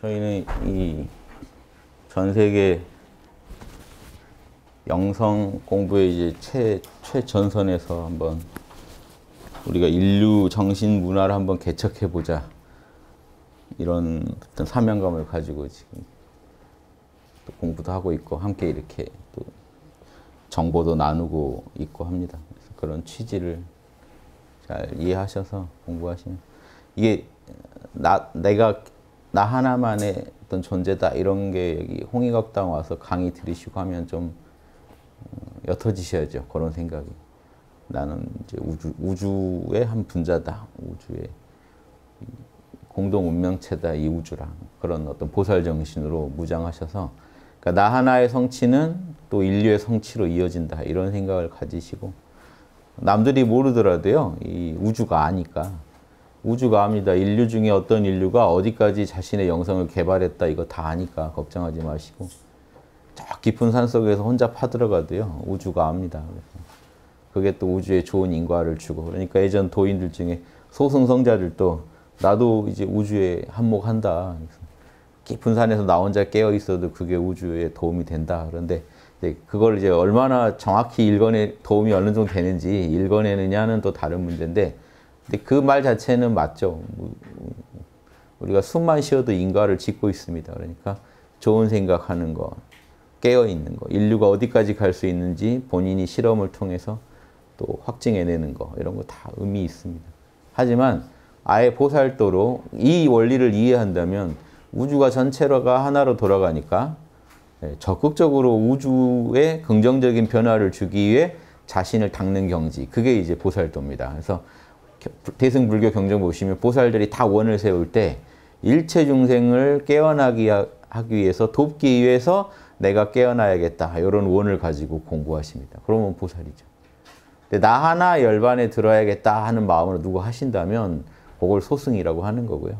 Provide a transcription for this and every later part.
저희는 이 전 세계 영성 공부의 이제 최, 최전선에서 한번 우리가 인류 정신 문화를 한번 개척해 보자 이런 어떤 사명감을 가지고 지금 또 공부도 하고 있고 함께 이렇게 또 정보도 나누고 있고 합니다. 그런 취지를 잘 이해하셔서 공부하시면 이게 나 내가 나 하나만의 어떤 존재다 이런 게 여기 홍익학당 와서 강의 들으시고 하면 좀 옅어지셔야죠. 그런 생각이. 나는 이제 우주, 우주의 한 분자다. 우주의 공동 운명체다. 이 우주랑. 그런 어떤 보살 정신으로 무장하셔서 그러니까 나 하나의 성취는 또 인류의 성취로 이어진다. 이런 생각을 가지시고 남들이 모르더라도요. 이 우주가 아니까 우주가 압니다. 인류 중에 어떤 인류가 어디까지 자신의 영성을 개발했다. 이거 다 아니까 걱정하지 마시고 저 깊은 산 속에서 혼자 파들어가도요. 우주가 압니다. 그게 또 우주에 좋은 인과를 주고 그러니까 예전 도인들 중에 소승성자들도 나도 이제 우주에 한몫한다. 깊은 산에서 나 혼자 깨어 있어도 그게 우주에 도움이 된다. 그런데 이제 그걸 이제 얼마나 정확히 읽어내 도움이 어느 정도 되는지 읽어내느냐는 또 다른 문제인데 근데 그 말 자체는 맞죠. 우리가 숨만 쉬어도 인과를 짓고 있습니다. 그러니까 좋은 생각하는 거, 깨어 있는 거, 인류가 어디까지 갈 수 있는지 본인이 실험을 통해서 또 확증해내는 거 이런 거 다 의미 있습니다. 하지만 아예 보살도로 이 원리를 이해한다면 우주가 전체로가 하나로 돌아가니까 예, 적극적으로 우주에 긍정적인 변화를 주기 위해 자신을 닦는 경지 그게 이제 보살도입니다. 그래서 대승 불교 경전 보시면 보살들이 다 원을 세울 때 일체 중생을 깨어나기 하기 위해서 돕기 위해서 내가 깨어나야겠다 이런 원을 가지고 공부하십니다. 그러면 보살이죠. 근데 나 하나 열반에 들어야겠다 하는 마음으로 누구 하신다면 그걸 소승이라고 하는 거고요.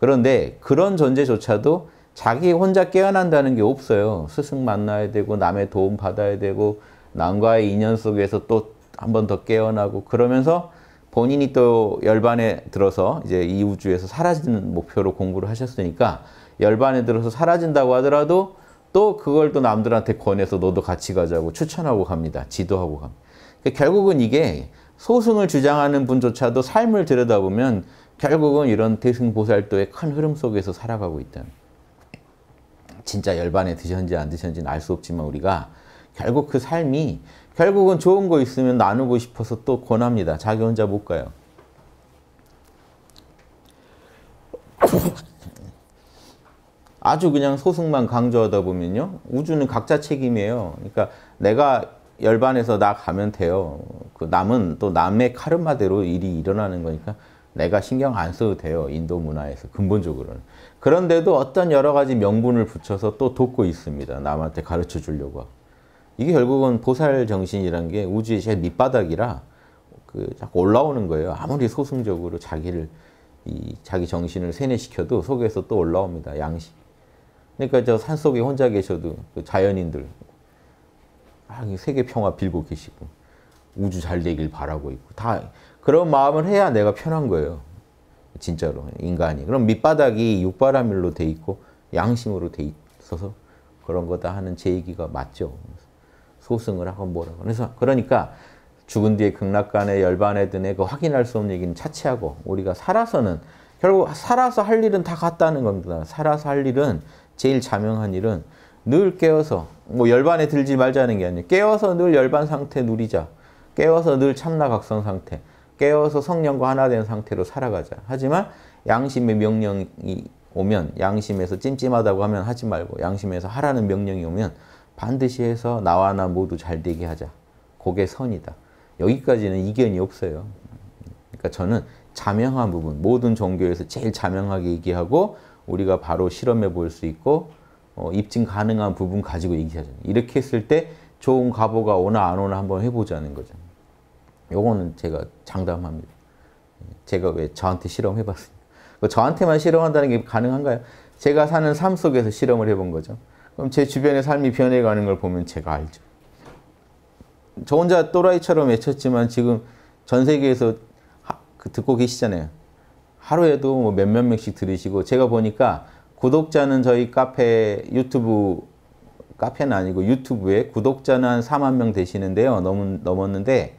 그런데 그런 존재조차도 자기 혼자 깨어난다는 게 없어요. 스승 만나야 되고 남의 도움 받아야 되고 남과의 인연 속에서 또 한 번 더 깨어나고 그러면서 본인이 또 열반에 들어서 이제 이 우주에서 사라지는 목표로 공부를 하셨으니까 열반에 들어서 사라진다고 하더라도 또 그걸 또 남들한테 권해서 너도 같이 가자고 추천하고 갑니다. 지도하고 갑니다. 그러니까 결국은 이게 소승을 주장하는 분조차도 삶을 들여다보면 결국은 이런 대승보살도의 큰 흐름 속에서 살아가고 있다. 진짜 열반에 드셨는지 안 드셨는지는 알 수 없지만 우리가 결국 그 삶이 결국은 좋은 거 있으면 나누고 싶어서 또 권합니다. 자기 혼자 못 가요. 아주 그냥 소승만 강조하다 보면요. 우주는 각자 책임이에요. 그러니까 내가 열반에서 나 가면 돼요. 그 남은 또 남의 카르마대로 일이 일어나는 거니까 내가 신경 안 써도 돼요. 인도 문화에서 근본적으로는. 그런데도 어떤 여러 가지 명분을 붙여서 또 돕고 있습니다. 남한테 가르쳐 주려고. 이게 결국은 보살 정신이란 게 우주의 제일 밑바닥이라 그 자꾸 올라오는 거예요. 아무리 소승적으로 자기를 이 자기 정신을 세뇌시켜도 속에서 또 올라옵니다. 양식. 그러니까 저 산속에 혼자 계셔도 그 자연인들 아, 세계 평화 빌고 계시고 우주 잘 되길 바라고 있고 다 그런 마음을 해야 내가 편한 거예요. 진짜로 인간이. 그럼 밑바닥이 육바라밀로 돼 있고 양심으로 돼 있어서 그런 거다 하는 제 얘기가 맞죠. 소승을 하고 뭐라고. 그래서 그러니까 죽은 뒤에 극락간에 열반에 드네 그 확인할 수 없는 얘기는 차치하고 우리가 살아서는 결국 살아서 할 일은 다 같다는 겁니다. 살아서 할 일은 제일 자명한 일은 늘 깨어서 뭐 열반에 들지 말자는 게 아니에요. 깨어서 늘 열반 상태 누리자. 깨어서 늘 참나각성 상태. 깨어서 성령과 하나 된 상태로 살아가자. 하지만 양심의 명령이 오면 양심에서 찜찜하다고 하면 하지 말고 양심에서 하라는 명령이 오면 반드시 해서 나와 나 모두 잘 되게 하자. 그게 선이다. 여기까지는 이견이 없어요. 그러니까 저는 자명한 부분, 모든 종교에서 제일 자명하게 얘기하고 우리가 바로 실험해 볼 수 있고 어, 입증 가능한 부분 가지고 얘기하죠. 이렇게 했을 때 좋은 가보가 오나 안 오나 한번 해보자는 거죠. 요거는 제가 장담합니다. 제가 왜 저한테 실험해 봤습니다. 저한테만 실험한다는 게 가능한가요? 제가 사는 삶 속에서 실험을 해본 거죠. 그럼 제 주변의 삶이 변해가는 걸 보면 제가 알죠. 저 혼자 또라이처럼 외쳤지만 지금 전 세계에서 하, 그 듣고 계시잖아요. 하루에도 뭐 몇몇 명씩 들으시고 제가 보니까 구독자는 저희 카페 유튜브 카페는 아니고 유튜브에 구독자는 한 4만 명 되시는데요. 넘, 넘었는데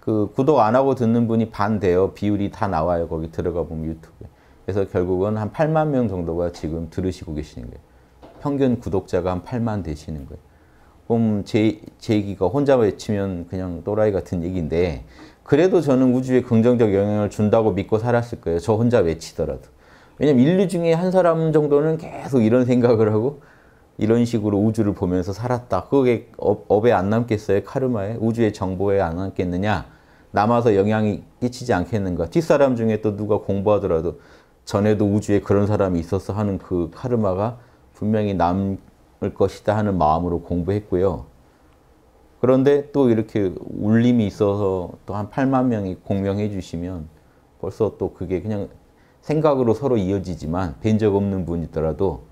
그 구독 안 하고 듣는 분이 반 돼요. 비율이 다 나와요. 거기 들어가 보면 유튜브에. 그래서 결국은 한 8만 명 정도가 지금 들으시고 계시는 거예요. 평균 구독자가 한 8만 되시는 거예요. 그럼 제, 제 얘기가 혼자 외치면 그냥 또라이 같은 얘기인데 그래도 저는 우주에 긍정적 영향을 준다고 믿고 살았을 거예요. 저 혼자 외치더라도. 왜냐면 인류 중에 한 사람 정도는 계속 이런 생각을 하고 이런 식으로 우주를 보면서 살았다. 그게 업, 에 안 남겠어요? 카르마에? 우주의 정보에 안 남겠느냐? 남아서 영향이 끼치지 않겠는가? 뒷사람 중에 또 누가 공부하더라도 전에도 우주에 그런 사람이 있었어 하는 그 카르마가 분명히 남을 것이다 하는 마음으로 공부했고요. 그런데 또 이렇게 울림이 있어서 또 한 8만 명이 공명해 주시면 벌써 또 그게 그냥 생각으로 서로 이어지지만 뵌 적 없는 분이더라도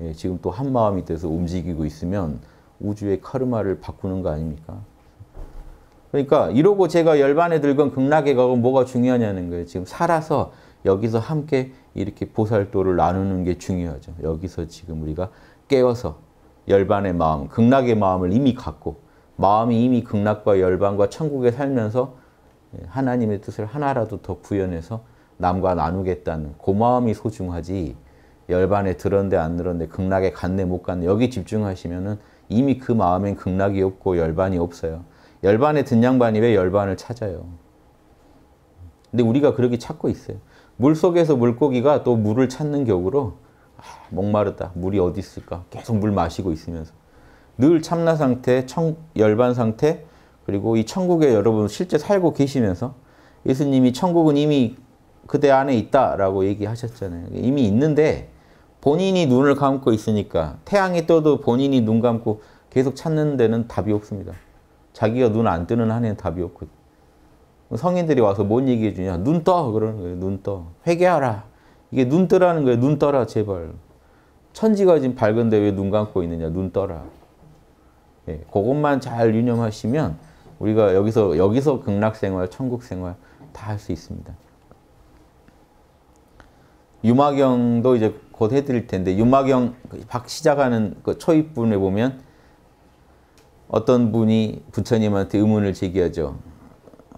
예, 지금 또 한 마음이 돼서 움직이고 있으면 우주의 카르마를 바꾸는 거 아닙니까? 그러니까 이러고 제가 열반에 들건 극락에 가고 뭐가 중요하냐는 거예요. 지금 살아서 여기서 함께 이렇게 보살도를 나누는 게 중요하죠. 여기서 지금 우리가 깨어서 열반의 마음, 극락의 마음을 이미 갖고 마음이 이미 극락과 열반과 천국에 살면서 예, 하나님의 뜻을 하나라도 더 구현해서 남과 나누겠다는 그 마음이 소중하지 열반에 들었는데 안 들었는데 극락에 갔네 못 갔네 여기 집중하시면은 이미 그 마음엔 극락이 없고 열반이 없어요. 열반에 든 양반이 왜 열반을 찾아요? 근데 우리가 그렇게 찾고 있어요. 물 속에서 물고기가 또 물을 찾는 격으로 아, 목마르다. 물이 어디 있을까? 계속 물 마시고 있으면서 늘 참나 상태, 청, 열반 상태 그리고 이 천국에 여러분 실제 살고 계시면서 예수님이 천국은 이미 그대 안에 있다라고 얘기하셨잖아요. 이미 있는데 본인이 눈을 감고 있으니까 태양이 떠도 본인이 눈 감고 계속 찾는 데는 답이 없습니다. 자기가 눈 안 뜨는 한에는 답이 없거든. 성인들이 와서 뭔 얘기해 주냐? 눈 떠! 그러는 거예요. 눈 떠. 회개하라. 이게 눈 뜨라는 거예요. 눈 떠라, 제발. 천지가 지금 밝은데 왜 눈 감고 있느냐? 눈 떠라. 예, 그것만 잘 유념하시면 우리가 여기서, 여기서 극락생활, 천국생활 다 할 수 있습니다. 유마경도 이제 곧 해드릴 텐데 유마경 박 시작하는 그 초입분에 보면 어떤 분이 부처님한테 의문을 제기하죠.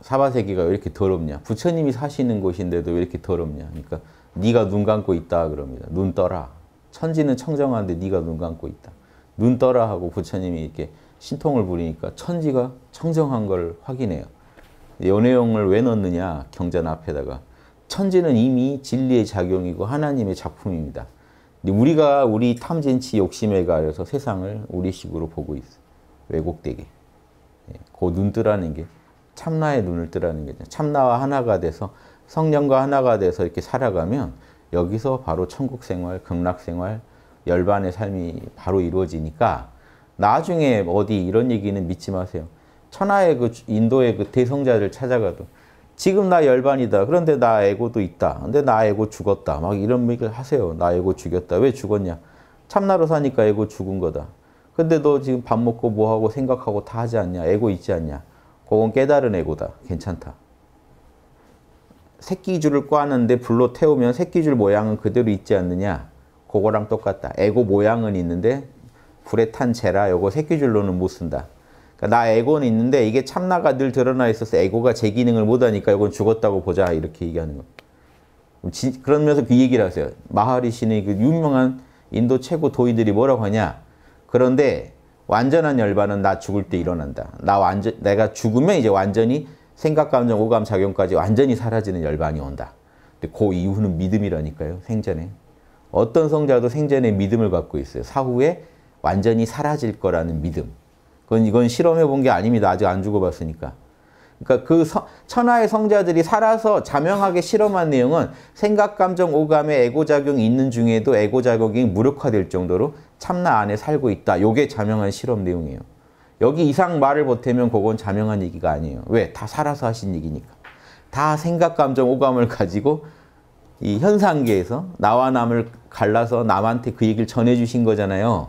사바세계가 왜 이렇게 더럽냐? 부처님이 사시는 곳인데도 왜 이렇게 더럽냐? 그러니까 네가 눈 감고 있다 그럽니다. 눈 떠라. 천지는 청정한데 네가 눈 감고 있다. 눈 떠라 하고 부처님이 이렇게 신통을 부리니까 천지가 청정한 걸 확인해요. 요 내용을 왜 넣느냐? 경전 앞에다가 천지는 이미 진리의 작용이고 하나님의 작품입니다. 우리가 우리 탐진치 욕심에 가려서 세상을 우리식으로 보고 있어. 왜곡되게. 예, 그눈 뜨라는 게 참나의 눈을 뜨라는 거죠. 참나와 하나가 돼서 성령과 하나가 돼서 이렇게 살아가면 여기서 바로 천국 생활, 극락 생활, 열반의 삶이 바로 이루어지니까 나중에 어디 이런 얘기는 믿지 마세요. 천하의 그 인도의 그 대성자들 찾아가도 지금 나 열반이다. 그런데 나 에고도 있다. 근데 나 에고 죽었다. 막 이런 얘기를 하세요. 나 에고 죽였다. 왜 죽었냐? 참나로 사니까 에고 죽은 거다. 근데 너 지금 밥 먹고 뭐 하고 생각하고 다 하지 않냐? 에고 있지 않냐? 그건 깨달은 에고다. 괜찮다. 새끼줄을 꽈는데 불로 태우면 새끼줄 모양은 그대로 있지 않느냐? 그거랑 똑같다. 에고 모양은 있는데 불에 탄 재라 요거 새끼줄로는 못 쓴다. 그러니까 나 에고는 있는데 이게 참나가 늘 드러나 있어서 에고가 제 기능을 못하니까 이건 죽었다고 보자 이렇게 얘기하는 거. 지, 그러면서 그 얘기를 하세요. 마하리시는 그 유명한 인도 최고 도인들이 뭐라고 하냐? 그런데 완전한 열반은 나 죽을 때 일어난다. 나 완전 내가 죽으면 이제 완전히 생각, 감정, 오감, 작용까지 완전히 사라지는 열반이 온다. 근데 그 이유는 믿음이라니까요. 생전에 어떤 성자도 생전에 믿음을 갖고 있어요. 사후에 완전히 사라질 거라는 믿음. 그건 이건 실험해 본 게 아닙니다. 아직 안 죽어봤으니까. 그러니까 그 서, 천하의 성자들이 살아서 자명하게 실험한 내용은 생각, 감정, 오감의 에고작용이 있는 중에도 에고작용이 무력화될 정도로 참나 안에 살고 있다. 요게 자명한 실험 내용이에요. 여기 이상 말을 보태면 그건 자명한 얘기가 아니에요. 왜? 다 살아서 하신 얘기니까. 다 생각, 감정, 오감을 가지고 이 현상계에서 나와 남을 갈라서 남한테 그 얘기를 전해주신 거잖아요.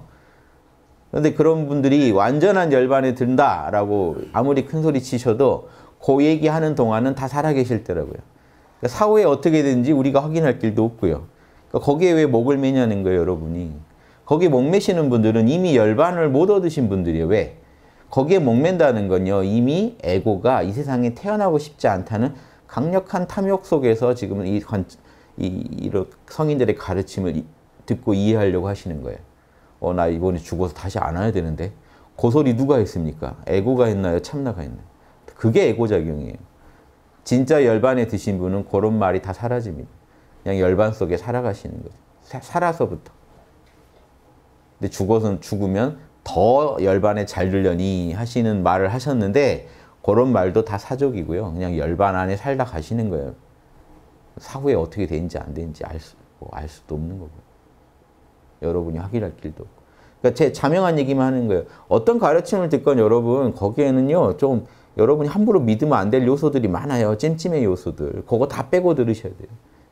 그런데 그런 분들이 완전한 열반에 든다라고 아무리 큰 소리 치셔도 그 얘기하는 동안은 다 살아계실 때라고요. 그러니까 사후에 어떻게 되는지 우리가 확인할 길도 없고요. 그러니까 거기에 왜 목을 매냐는 거예요, 여러분이. 거기에 목 매시는 분들은 이미 열반을 못 얻으신 분들이에요. 왜? 거기에 목 맨다는 건요, 이미 에고가 이 세상에 태어나고 싶지 않다는 강력한 탐욕 속에서 지금 이, 이, 이 성인들의 가르침을 듣고 이해하려고 하시는 거예요. 어, 나 이번에 죽어서 다시 안 와야 되는데. 그 소리 누가 했습니까? 에고가 했나요? 참나가 했나요? 그게 에고작용이에요. 진짜 열반에 드신 분은 그런 말이 다 사라집니다. 그냥 열반 속에 살아가시는 거죠. 사, 살아서부터. 근데 죽어서 죽으면 더 열반에 잘 들려니 하시는 말을 하셨는데 그런 말도 다 사족이고요. 그냥 열반 안에 살다 가시는 거예요. 사후에 어떻게 되는지 안 되는지 알, 수, 뭐 알 수도 없는 거고 여러분이 확인할 길도 없고. 그러니까 제 자명한 얘기만 하는 거예요. 어떤 가르침을 듣건 여러분 거기에는요 좀 여러분이 함부로 믿으면 안 될 요소들이 많아요. 찜찜의 요소들. 그거 다 빼고 들으셔야 돼요.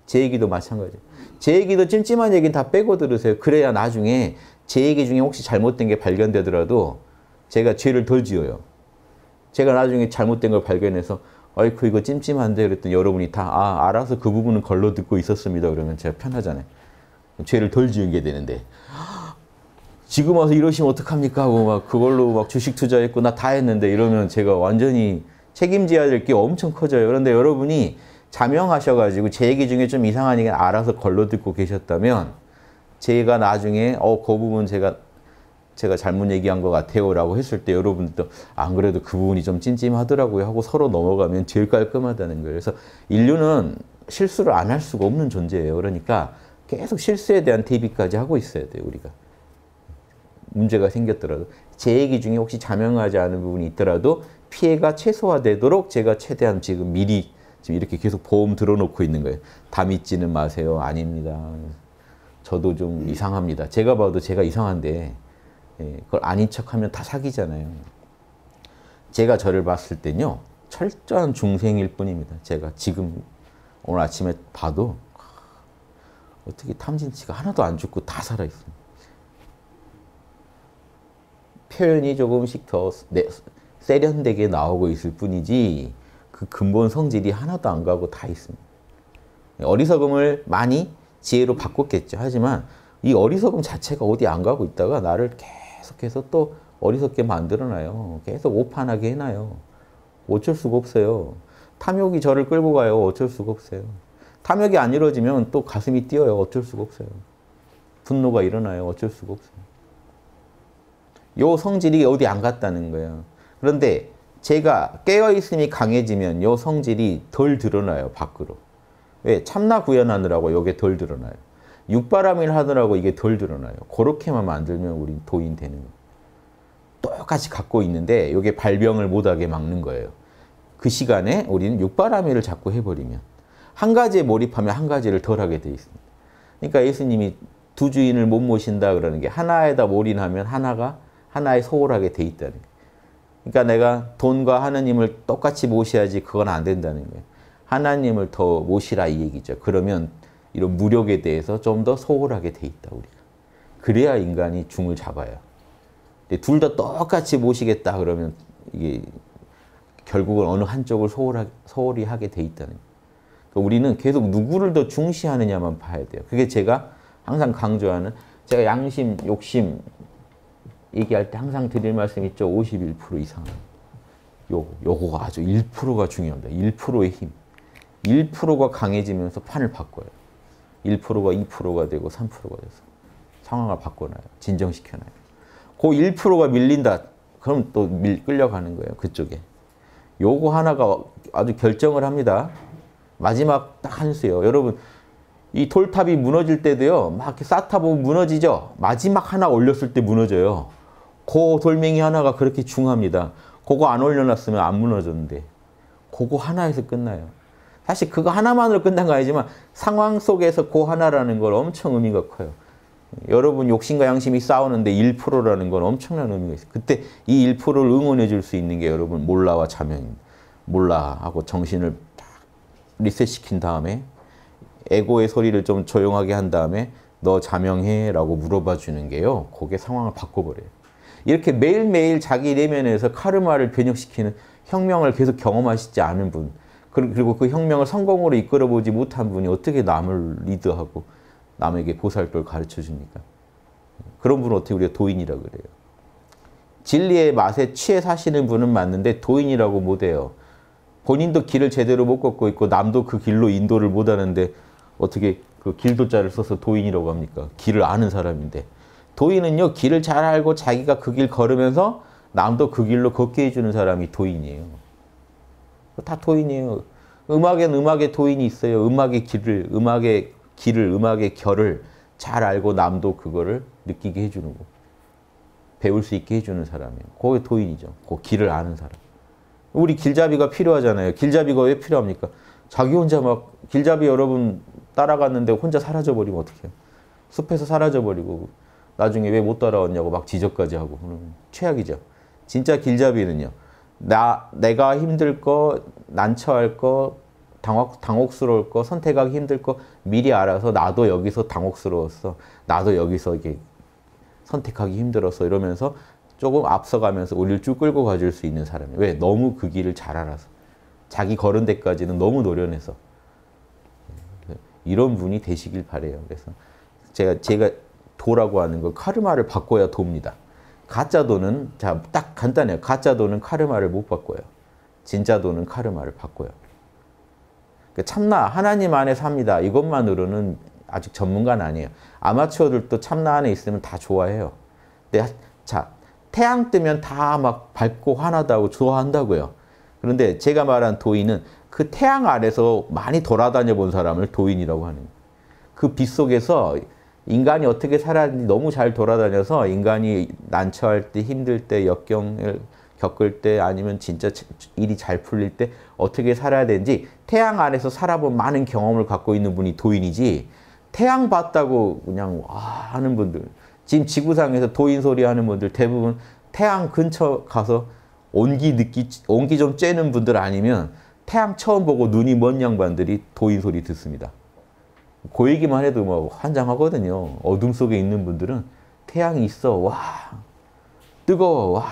제 얘기도 마찬가지예요. 제 얘기도 찜찜한 얘기는 다 빼고 들으세요. 그래야 나중에 제 얘기 중에 혹시 잘못된 게 발견되더라도 제가 죄를 덜 지어요. 제가 나중에 잘못된 걸 발견해서 아이쿠 이거 찜찜한데 그랬더니 여러분이 다 아, 알아서 그 부분은 걸러 듣고 있었습니다. 그러면 제가 편하잖아요. 죄를 덜 지은 게 되는데 지금 와서 이러시면 어떡합니까 하고 막 그걸로 막 주식 투자했고 나 다 했는데 이러면 제가 완전히 책임져야 될 게 엄청 커져요. 그런데 여러분이 자명하셔가지고 제 얘기 중에 좀 이상한 얘기 알아서 걸러 듣고 계셨다면 제가 나중에 어 그 부분 제가 제가 잘못 얘기한 것 같아요라고 했을 때 여러분도 안 그래도 그 부분이 좀 찜찜하더라고요 하고 서로 넘어가면 제일 깔끔하다는 거예요. 그래서 인류는 실수를 안 할 수가 없는 존재예요. 그러니까 계속 실수에 대한 대비까지 하고 있어야 돼요, 우리가. 문제가 생겼더라도 제 얘기 중에 혹시 자명하지 않은 부분이 있더라도 피해가 최소화되도록 제가 최대한 지금 미리 지금 이렇게 계속 보험 들어놓고 있는 거예요. 다 믿지는 마세요. 아닙니다. 저도 좀 이상합니다. 제가 봐도 제가 이상한데 예, 그걸 아닌 척하면 다 사기잖아요. 제가 저를 봤을 때요 철저한 중생일 뿐입니다. 제가 지금 오늘 아침에 봐도 어떻게 탐진치가 하나도 안 죽고 다 살아있습니다. 표현이 조금씩 더 세련되게 나오고 있을 뿐이지 그 근본 성질이 하나도 안 가고 다 있습니다. 어리석음을 많이 지혜로 바꿨겠죠. 하지만 이 어리석음 자체가 어디 안 가고 있다가 나를 계속해서 또 어리석게 만들어놔요. 계속 오판하게 해놔요. 어쩔 수가 없어요. 탐욕이 저를 끌고 가요. 어쩔 수가 없어요. 탐욕이 안 이루어지면 또 가슴이 뛰어요. 어쩔 수가 없어요. 분노가 일어나요. 어쩔 수가 없어요. 요 성질이 어디 안 갔다는 거예요. 그런데 제가 깨어있음이 강해지면 요 성질이 덜 드러나요, 밖으로. 왜? 참나 구현하느라고 요게 덜 드러나요. 육바람일 하느라고 이게 덜 드러나요. 그렇게만 만들면 우리 도인 되는 거예요. 똑같이 갖고 있는데 요게 발병을 못하게 막는 거예요. 그 시간에 우리는 육바람일을 자꾸 해버리면 한 가지에 몰입하면 한 가지를 덜 하게 돼 있습니다. 그러니까 예수님이 두 주인을 못 모신다 그러는 게 하나에다 몰인하면 하나가 하나에 소홀하게 돼 있다는 거예요. 그러니까 내가 돈과 하나님을 똑같이 모셔야지 그건 안 된다는 거예요. 하나님을 더 모시라 이 얘기죠. 그러면 이런 무력에 대해서 좀 더 소홀하게 돼 있다 우리가. 그래야 인간이 중을 잡아요. 둘 다 똑같이 모시겠다 그러면 이게 결국은 어느 한쪽을 소홀하, 소홀히 하게 돼 있다는 거예요. 그러니까 우리는 계속 누구를 더 중시하느냐만 봐야 돼요. 그게 제가 항상 강조하는 제가 양심, 욕심, 얘기할 때 항상 드릴 말씀 있죠. 51% 이상. 요, 요거가 아주 1%가 중요합니다. 1%의 힘. 1%가 강해지면서 판을 바꿔요. 1%가 2%가 되고 3%가 돼서 상황을 바꿔놔요. 진정시켜놔요. 그 1%가 밀린다. 그럼 또 밀, 끌려가는 거예요. 그쪽에. 요거 하나가 아주 결정을 합니다. 마지막 딱 한 수예요. 여러분, 이 돌탑이 무너질 때도요, 막 이렇게 쌓다 보면 무너지죠? 마지막 하나 올렸을 때 무너져요. 그 돌멩이 하나가 그렇게 중합니다. 그거 안 올려놨으면 안 무너졌는데 그거 하나에서 끝나요. 사실 그거 하나만으로 끝난 거 아니지만 상황 속에서 그 하나라는 걸 엄청 의미가 커요. 여러분 욕심과 양심이 싸우는데 1%라는 건 엄청난 의미가 있어요. 그때 이 1%를 응원해 줄 수 있는 게 여러분 몰라와 자명입니다. 몰라 하고 정신을 리셋시킨 다음에 에고의 소리를 좀 조용하게 한 다음에 너 자명해 라고 물어봐 주는 게요. 그게 상황을 바꿔버려요. 이렇게 매일매일 자기 내면에서 카르마를 변형시키는 혁명을 계속 경험하시지 않은 분, 그리고 그 혁명을 성공으로 이끌어보지 못한 분이 어떻게 남을 리드하고 남에게 보살도를 가르쳐 줍니까? 그런 분은 어떻게 우리가 도인이라 그래요? 진리의 맛에 취해 사시는 분은 맞는데 도인이라고 못해요. 본인도 길을 제대로 못 걷고 있고 남도 그 길로 인도를 못 하는데 어떻게 그 길도자를 써서 도인이라고 합니까? 길을 아는 사람인데. 도인은요, 길을 잘 알고 자기가 그 길 걸으면서 남도 그 길로 걷게 해주는 사람이 도인이에요. 다 도인이에요. 음악엔 음악의 도인이 있어요. 음악의 길을, 음악의 길을, 음악의 결을 잘 알고 남도 그거를 느끼게 해주는 거. 배울 수 있게 해주는 사람이에요. 그게 도인이죠. 그 길을 아는 사람. 우리 길잡이가 필요하잖아요. 길잡이가 왜 필요합니까? 자기 혼자 막 길잡이 여러분 따라갔는데 혼자 사라져버리면 어떡해요? 숲에서 사라져버리고 나중에 왜 못 따라왔냐고 막 지적까지 하고 그러면 최악이죠. 진짜 길잡이는요. 나 내가 힘들 거, 난처할 거, 당혹, 당혹스러울 거, 선택하기 힘들 거 미리 알아서 나도 여기서 당혹스러웠어. 나도 여기서 이게 선택하기 힘들었어. 이러면서 조금 앞서가면서 우리를 쭉 끌고 가줄 수 있는 사람이 왜? 너무 그 길을 잘 알아서. 자기 걸은 데까지는 너무 노련해서. 이런 분이 되시길 바래요. 그래서 제가 제가 도라고 하는 거 카르마를 바꿔야 돕니다. 가짜 돈은 자 딱 간단해요. 가짜 돈은 카르마를 못 바꿔요. 진짜 돈은 카르마를 바꿔요. 그 참나 하나님 안에 삽니다. 이것만으로는 아직 전문가는 아니에요. 아마추어들도 참나 안에 있으면 다 좋아해요. 근데 자 태양 뜨면 다 막 밝고 환하다고 좋아한다고요. 그런데 제가 말한 도인은 그 태양 아래서 많이 돌아다녀 본 사람을 도인이라고 하는 그빛 속에서 인간이 어떻게 살아야 하는지 너무 잘 돌아다녀서 인간이 난처할 때 힘들 때 역경을 겪을 때 아니면 진짜 일이 잘 풀릴 때 어떻게 살아야 되는지 태양 안에서 살아본 많은 경험을 갖고 있는 분이 도인이지 태양 봤다고 그냥 와 하는 분들 지금 지구상에서 도인 소리 하는 분들 대부분 태양 근처 가서 온기 느끼 온기 좀 쬐는 분들 아니면 태양 처음 보고 눈이 먼 양반들이 도인 소리 듣습니다. 그 얘기만 해도 뭐 환장하거든요. 어둠 속에 있는 분들은 태양이 있어 와 뜨거워 와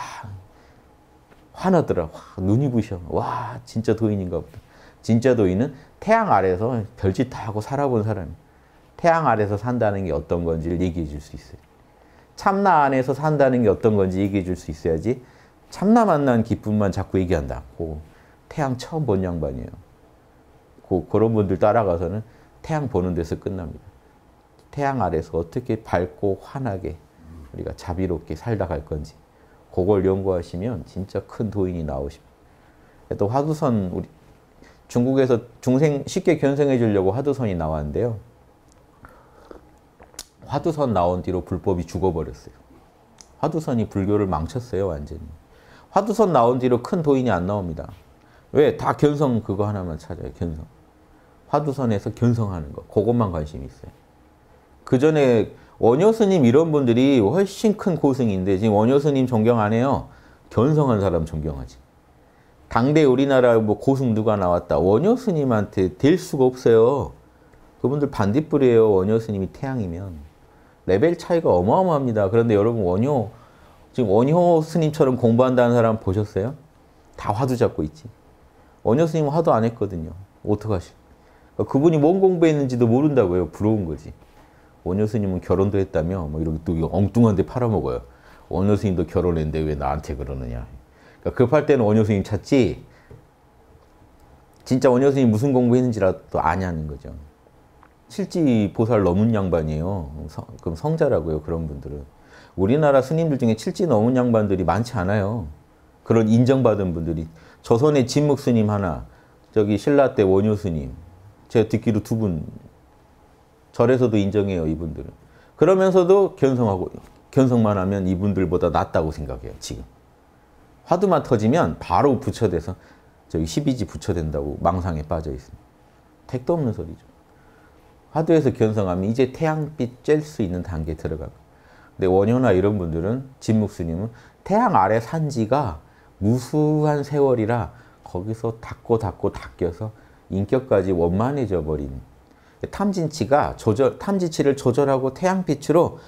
화나더라. 와, 눈이 부셔. 와, 진짜 도인인가 보다. 진짜 도인은 태양 아래서 별짓 다 하고 살아본 사람이 태양 아래서 산다는 게 어떤 건지를 얘기해 줄 수 있어요. 참나 안에서 산다는 게 어떤 건지 얘기해 줄 수 있어야지 참나 만난 기쁨만 자꾸 얘기한다. 고 태양 처음 본 양반이에요. 고 그런 분들 따라가서는 태양 보는 데서 끝납니다. 태양 아래서 어떻게 밝고 환하게 우리가 자비롭게 살다 갈 건지 그걸 연구하시면 진짜 큰 도인이 나오십니다. 또 화두선 우리 중국에서 중생 쉽게 견성해 주려고 화두선이 나왔는데요. 화두선 나온 뒤로 불법이 죽어버렸어요. 화두선이 불교를 망쳤어요, 완전히. 화두선 나온 뒤로 큰 도인이 안 나옵니다. 왜? 다 견성 그거 하나만 찾아요, 견성. 화두선에서 견성하는 거. 그것만 관심이 있어요. 그 전에 원효 스님 이런 분들이 훨씬 큰 고승인데 지금 원효 스님 존경 안 해요. 견성한 사람 존경하지. 당대 우리나라 뭐 고승 누가 나왔다. 원효 스님한테 댈 수가 없어요. 그분들 반딧불이에요. 원효 스님이 태양이면. 레벨 차이가 어마어마합니다. 그런데 여러분 원효 지금 원효 스님처럼 공부한다는 사람 보셨어요? 다 화두 잡고 있지. 원효 스님은 화두 안 했거든요. 어떡하시? 그분이 뭔 공부했는지도 모른다고요. 부러운 거지. 원효 스님은 결혼도 했다며 뭐 이렇게 또 엉뚱한 데 팔아먹어요. 원효 스님도 결혼했는데 왜 나한테 그러느냐. 그러니까 급할 때는 원효 스님 찾지 진짜 원효 스님 무슨 공부했는지라도 아냐는 거죠. 칠지 보살 넘은 양반이에요. 성, 그럼 성자라고요. 그런 분들은. 우리나라 스님들 중에 칠지 넘은 양반들이 많지 않아요. 그런 인정받은 분들이. 조선의 진묵 스님 하나, 저기 신라 때 원효 스님. 제가 듣기로 두 분 절에서도 인정해요, 이분들은. 그러면서도 견성하고, 견성만 하면 이분들보다 낫다고 생각해요, 지금. 화두만 터지면 바로 부처돼서 저기 12지 부처된다고 망상에 빠져 있습니다. 택도 없는 소리죠. 화두에서 견성하면 이제 태양빛 쬐 수 있는 단계에 들어가고. 근데 원효나 이런 분들은, 진묵스님은 태양 아래 산지가 무수한 세월이라 거기서 닦고 닦고 닦여서 인격까지 원만해져 버린 탐진치가 조절, 탐진치를 조절하고 태양빛으로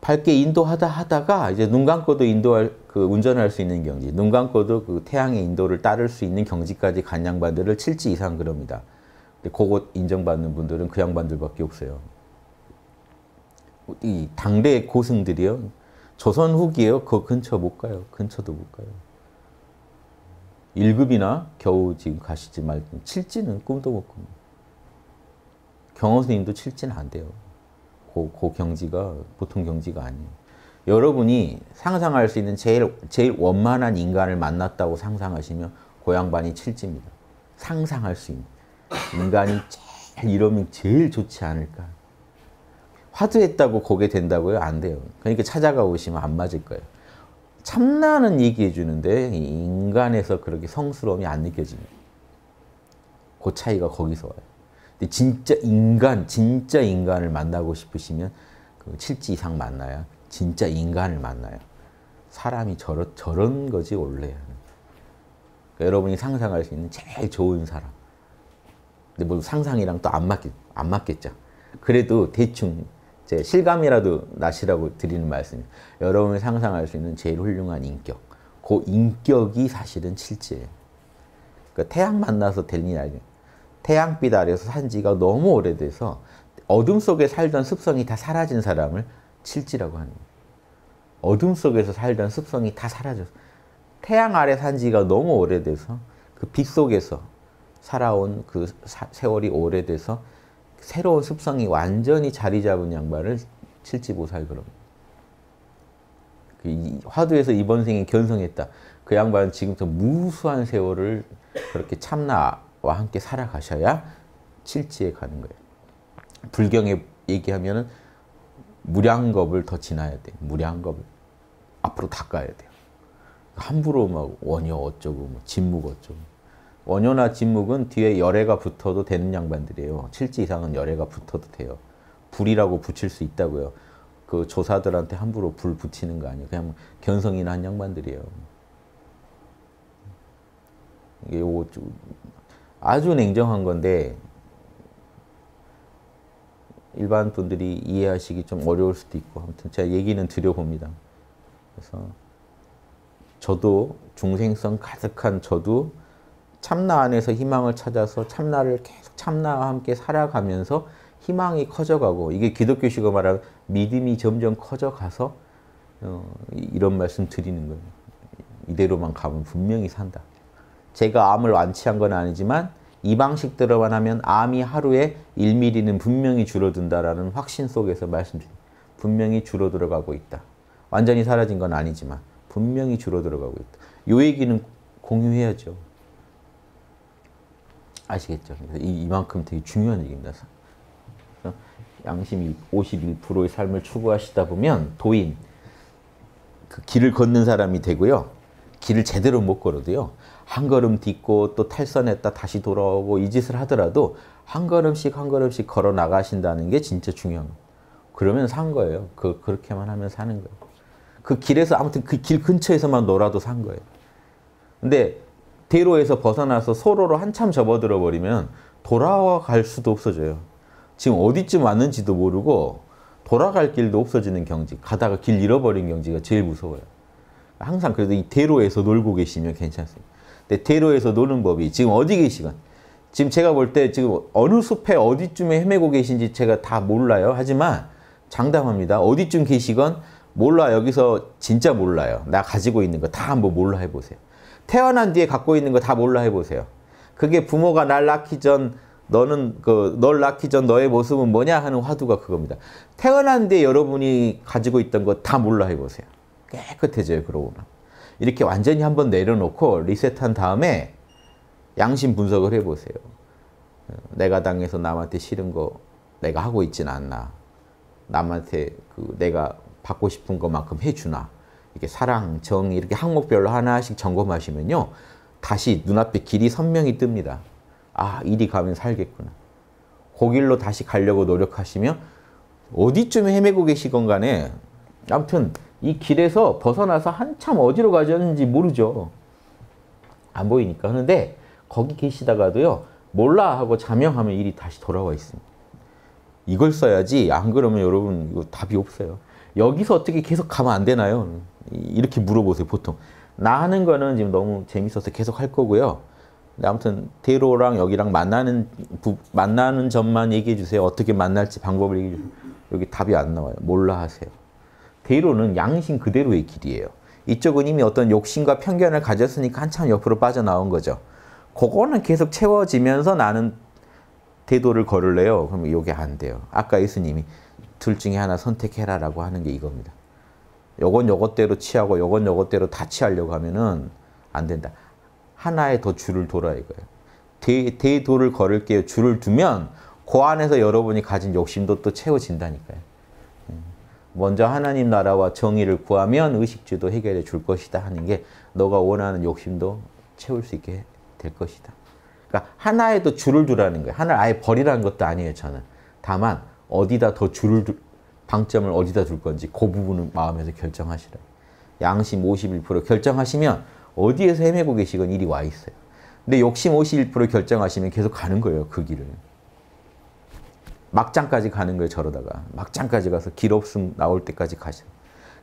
밝게 인도하다 하다가 이제 눈 감고도 인도할 그 운전할 수 있는 경지, 눈 감고도 그 태양의 인도를 따를 수 있는 경지까지 간 양반들을 칠지 이상 그럽니다. 근데 그것 인정받는 분들은 그 양반들밖에 없어요. 이 당대 고승들이요. 조선 후기에요. 그 근처 못 가요. 근처도 못 가요. 1급이나 겨우 지금 가시지 말고 칠지는 꿈도 못 꿉니다. 경호 스님도 칠지는 안 돼요. 그, 그 경지가 보통 경지가 아니에요. 여러분이 상상할 수 있는 제일 제일 원만한 인간을 만났다고 상상하시면 고양반이 칠지입니다. 상상할 수 있는 인간이 제일 이러면 제일 좋지 않을까. 화두했다고 고게 된다고요? 안 돼요. 그러니까 찾아가 보시면 안 맞을 거예요. 참나는 얘기해 주는데 인간에서 그렇게 성스러움이 안 느껴집니다. 그 차이가 거기서 와요. 근데 진짜 인간, 진짜 인간을 만나고 싶으시면 그 칠지 이상 만나야 진짜 인간을 만나요. 사람이 저런, 저런 거지 원래. 그러니까 여러분이 상상할 수 있는 제일 좋은 사람. 근데 뭐 상상이랑 또 안 맞겠, 안 맞겠죠. 그래도 대충 제 실감이라도 나시라고 드리는 말씀이 여러분이 상상할 수 있는 제일 훌륭한 인격. 그 인격이 사실은 칠지예요. 그러니까 태양 만나서 될일 아니에요. 태양빛 아래서 산 지가 너무 오래돼서 어둠 속에 살던 습성이 다 사라진 사람을 칠지라고 하는 거예요. 어둠 속에서 살던 습성이 다 사라졌어. 태양 아래 산 지가 너무 오래돼서 그 빛 속에서 살아온 그 사, 세월이 오래돼서 새로운 습성이 완전히 자리 잡은 양반을 칠지보살 그럼. 그 화두에서 이번 생에 견성했다. 그 양반은 지금부터 무수한 세월을 그렇게 참나와 함께 살아가셔야 칠지에 가는 거예요. 불경에 얘기하면은 무량겁을 더 지나야 돼. 무량겁을 앞으로 닦아야 돼요. 함부로 막 원효 어쩌고 뭐 진묵 어쩌고. 원효나 진묵은 뒤에 열애가 붙어도 되는 양반들이에요. 칠지 이상은 열애가 붙어도 돼요. 불이라고 붙일 수 있다고요. 그 조사들한테 함부로 불 붙이는 거 아니에요. 그냥 견성이나 한 양반들이에요. 이게 요 아주 냉정한 건데 일반 분들이 이해하시기 좀 어려울 수도 있고 아무튼 제가 얘기는 드려봅니다. 그래서 저도 중생성 가득한 저도 참나 안에서 희망을 찾아서 참나를 계속 참나와 함께 살아가면서 희망이 커져가고 이게 기독교식으로 말하면 믿음이 점점 커져가서 어, 이런 말씀 드리는 거예요. 이대로만 가면 분명히 산다. 제가 암을 완치한 건 아니지만 이 방식대로만 하면 암이 하루에 1mm는 분명히 줄어든다라는 확신 속에서 말씀드립니다. 분명히 줄어들어가고 있다. 완전히 사라진 건 아니지만 분명히 줄어들어가고 있다. 요 얘기는 공유해야죠. 아시겠죠? 이, 만큼 되게 중요한 얘기입니다. 양심 51%의 삶을 추구하시다 보면 도인, 그 길을 걷는 사람이 되고요. 길을 제대로 못 걸어도요. 한 걸음 딛고 또 탈선했다 다시 돌아오고 이 짓을 하더라도 한 걸음씩 한 걸음씩 걸어 나가신다는 게 진짜 중요한 거예요. 그러면 산 거예요. 그, 그렇게만 하면 사는 거예요. 그 길에서 아무튼 그 길 근처에서만 놀아도 산 거예요. 근데 대로에서 벗어나서 소로로 한참 접어들어 버리면 돌아갈 수도 없어져요. 지금 어디쯤 왔는지도 모르고 돌아갈 길도 없어지는 경지, 가다가 길 잃어버린 경지가 제일 무서워요. 항상 그래도 이 대로에서 놀고 계시면 괜찮습니다. 근데 대로에서 노는 법이 지금 어디 계시건 지금 제가 볼 때 지금 어느 숲에 어디쯤에 헤매고 계신지 제가 다 몰라요. 하지만 장담합니다. 어디쯤 계시건 몰라 여기서 진짜 몰라요. 나 가지고 있는 거 다 한번 몰라 해보세요. 태어난 뒤에 갖고 있는 거 다 몰라 해보세요. 그게 부모가 날 낳기 전 너는 그 널 낳기 전 너의 모습은 뭐냐 하는 화두가 그겁니다. 태어난 뒤에 여러분이 가지고 있던 거 다 몰라 해보세요. 깨끗해져요 그러고 나. 이렇게 완전히 한번 내려놓고 리셋한 다음에 양심 분석을 해보세요. 내가 당해서 남한테 싫은 거 내가 하고 있진 않나. 남한테 그 내가 받고 싶은 것만큼 해주나. 이렇게 사랑, 정 이렇게 항목별로 하나씩 점검하시면요. 다시 눈앞에 길이 선명히 뜹니다. 아, 이리 가면 살겠구나. 그 길로 다시 가려고 노력하시면 어디쯤에 헤매고 계시건 간에 아무튼 이 길에서 벗어나서 한참 어디로 가셨는지 모르죠. 안 보이니까. 그런데 거기 계시다가도요. 몰라 하고 자명하면 일이 다시 돌아와 있습니다. 이걸 써야지 안 그러면 여러분 답이 없어요. 여기서 어떻게 계속 가면 안 되나요? 이렇게 물어보세요, 보통. 나 하는 거는 지금 너무 재밌어서 계속 할 거고요. 아무튼 대로랑 여기랑 만나는 부, 만나는 점만 얘기해 주세요. 어떻게 만날지 방법을 얘기해 주세요. 여기 답이 안 나와요. 몰라 하세요. 대로는 양심 그대로의 길이에요. 이쪽은 이미 어떤 욕심과 편견을 가졌으니까 한참 옆으로 빠져나온 거죠. 그거는 계속 채워지면서 나는 대도를 걸을래요. 그러면 이게 안 돼요. 아까 예수님이 둘 중에 하나 선택해라 라고 하는 게 이겁니다. 요건 요것대로 취하고 요건 요것대로 다 취하려고 하면은 안 된다. 하나의 더 줄을 돌아 이거예요. 대, 대도를 걸을게요. 줄을 두면 그 안에서 여러분이 가진 욕심도 또 채워진다니까요. 음. 먼저 하나님 나라와 정의를 구하면 의식주도 해결해 줄 것이다 하는 게 너가 원하는 욕심도 채울 수 있게 될 것이다. 그러니까 하나에도 줄을 두라는 거예요. 하나를 아예 버리라는 것도 아니에요, 저는. 다만 어디다 더 줄을 두, 방점을 어디다 둘 건지 그 부분은 마음에서 결정하시라. 양심 51% 결정하시면 어디에서 헤매고 계시건 이리 와 있어요. 근데 욕심 51% 결정하시면 계속 가는 거예요, 그 길을. 막장까지 가는 거예요, 저러다가. 막장까지 가서 길 없음 나올 때까지 가죠.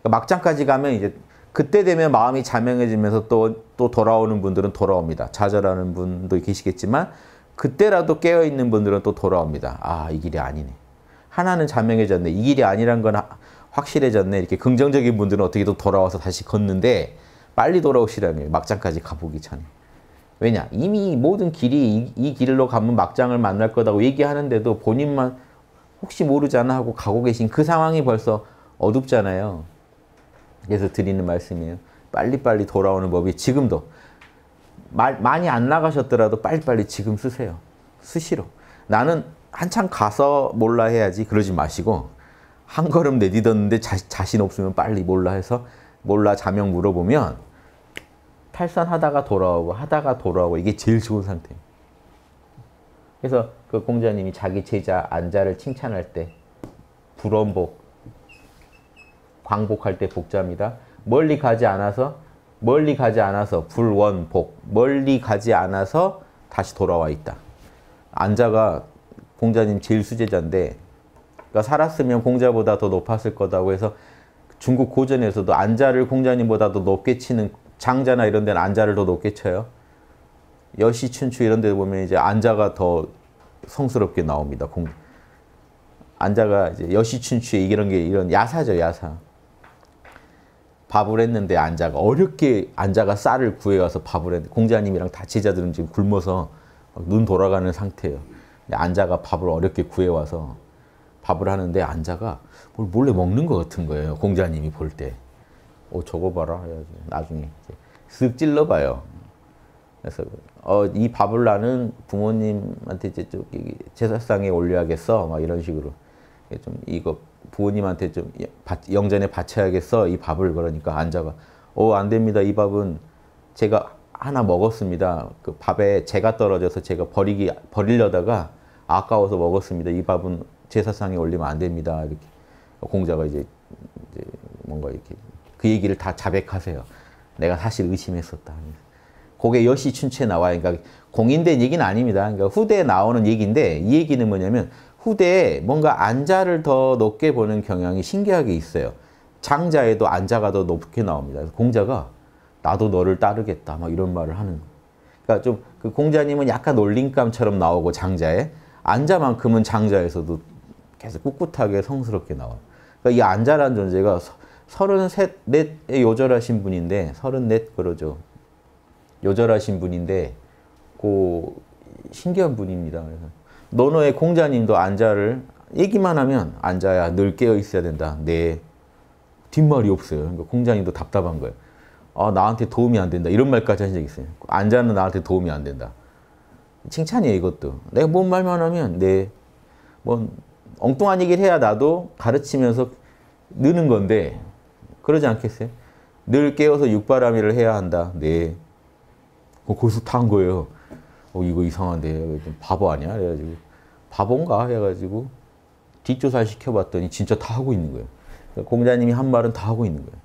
그러니까 막장까지 가면 이제 그때 되면 마음이 자명해지면서 또, 또 돌아오는 분들은 돌아옵니다. 좌절하는 분도 계시겠지만 그때라도 깨어있는 분들은 또 돌아옵니다. 아, 이 길이 아니네. 하나는 자명해졌네. 이 길이 아니란 건 확실해졌네. 이렇게 긍정적인 분들은 어떻게 또 돌아와서 다시 걷는데 빨리 돌아오시라는 거예요. 막장까지 가보기 전에. 왜냐? 이미 모든 길이 이, 이 길로 가면 막장을 만날 거다고 얘기하는데도 본인만 혹시 모르잖아 하고 가고 계신 그 상황이 벌써 어둡잖아요. 그래서 드리는 말씀이에요. 빨리빨리 돌아오는 법이 지금도 말, 많이 안 나가셨더라도 빨리빨리 지금 쓰세요. 수시로. 나는 한참 가서 몰라 해야지 그러지 마시고 한 걸음 내딛었는데 자, 자신 없으면 빨리 몰라 해서 몰라 자명 물어보면 탈선하다가 돌아오고 하다가 돌아오고 이게 제일 좋은 상태예요. 그래서 그 공자님이 자기 제자 안자를 칭찬할 때 불원복 광복할 때 복자입니다. 멀리 가지 않아서 멀리 가지 않아서 불원복 멀리 가지 않아서 다시 돌아와 있다. 안자가 공자님 제일 수제자인데 그러니까 살았으면 공자보다 더 높았을 거다고 해서 중국 고전에서도 안자를 공자님보다 더 높게 치는 장자나 이런 데는 안자를 더 높게 쳐요. 여시 춘추 이런 데 보면 이제 안자가 더 성스럽게 나옵니다. 공 안자가 이제 여시 춘추에 이런 게 이런 야사죠, 야사. 밥을 했는데 안자가 어렵게 안자가 쌀을 구해와서 밥을 했는데 공자님이랑 다 제자들은 지금 굶어서 눈 돌아가는 상태예요. 안자가 밥을 어렵게 구해와서 밥을 하는데 안자가 뭘 몰래 먹는 것 같은 거예요. 공자님이 볼 때. 어, 저거 봐라. 나중에 쓱 찔러봐요. 그래서 어, 이 밥을 나는 부모님한테 이제 좀 제사상에 올려야겠어. 막 이런 식으로. 좀 이거 부모님한테 좀 영전에 바쳐야겠어 이 밥을 그러니까 안자가 어 안 됩니다 이 밥은 제가 하나 먹었습니다. 그 밥에 재가 떨어져서 제가 버리기 버리려다가 아까워서 먹었습니다. 이 밥은 제사상에 올리면 안 됩니다. 이렇게 공자가 이제, 이제 뭔가 이렇게 그 얘기를 다 자백하세요. 내가 사실 의심했었다 그게 여시 춘추에 나와요. 그러니까 공인된 얘기는 아닙니다. 그러니까 후대에 나오는 얘기인데 이 얘기는 뭐냐면 후대에 뭔가 안자를 더 높게 보는 경향이 신기하게 있어요. 장자에도 안자가 더 높게 나옵니다. 공자가 나도 너를 따르겠다 막 이런 말을 하는 그러니까 좀 그 공자님은 약간 놀림감처럼 나오고 장자에 안자만큼은 장자에서도 계속 꿋꿋하게 성스럽게 나와요. 그러니까 이 안자라는 존재가 서른셋, 넷에 요절하신 분인데 서른넷 그러죠. 요절하신 분인데 그 신기한 분입니다. 그래서 너너의 공자님도 안자를 얘기만 하면 안자야 늘 깨어 있어야 된다. 네. 뒷말이 없어요. 그러니까 공자님도 답답한 거예요. 아, 나한테 도움이 안 된다. 이런 말까지 한적 있어요. 안자는 나한테 도움이 안 된다. 칭찬이에요, 이것도. 내가 뭔 말만 하면, 네. 뭐, 엉뚱한 얘기를 해야 나도 가르치면서 느는 건데, 그러지 않겠어요? 늘 깨어서 육바라밀을 해야 한다. 네. 거기서 탄 거예요. 어, 이거 이상한데 바보 아니야? 그래가지고 바본가 해가지고 뒷조사를 시켜봤더니 진짜 다 하고 있는 거예요. 공자님이 한 말은 다 하고 있는 거예요.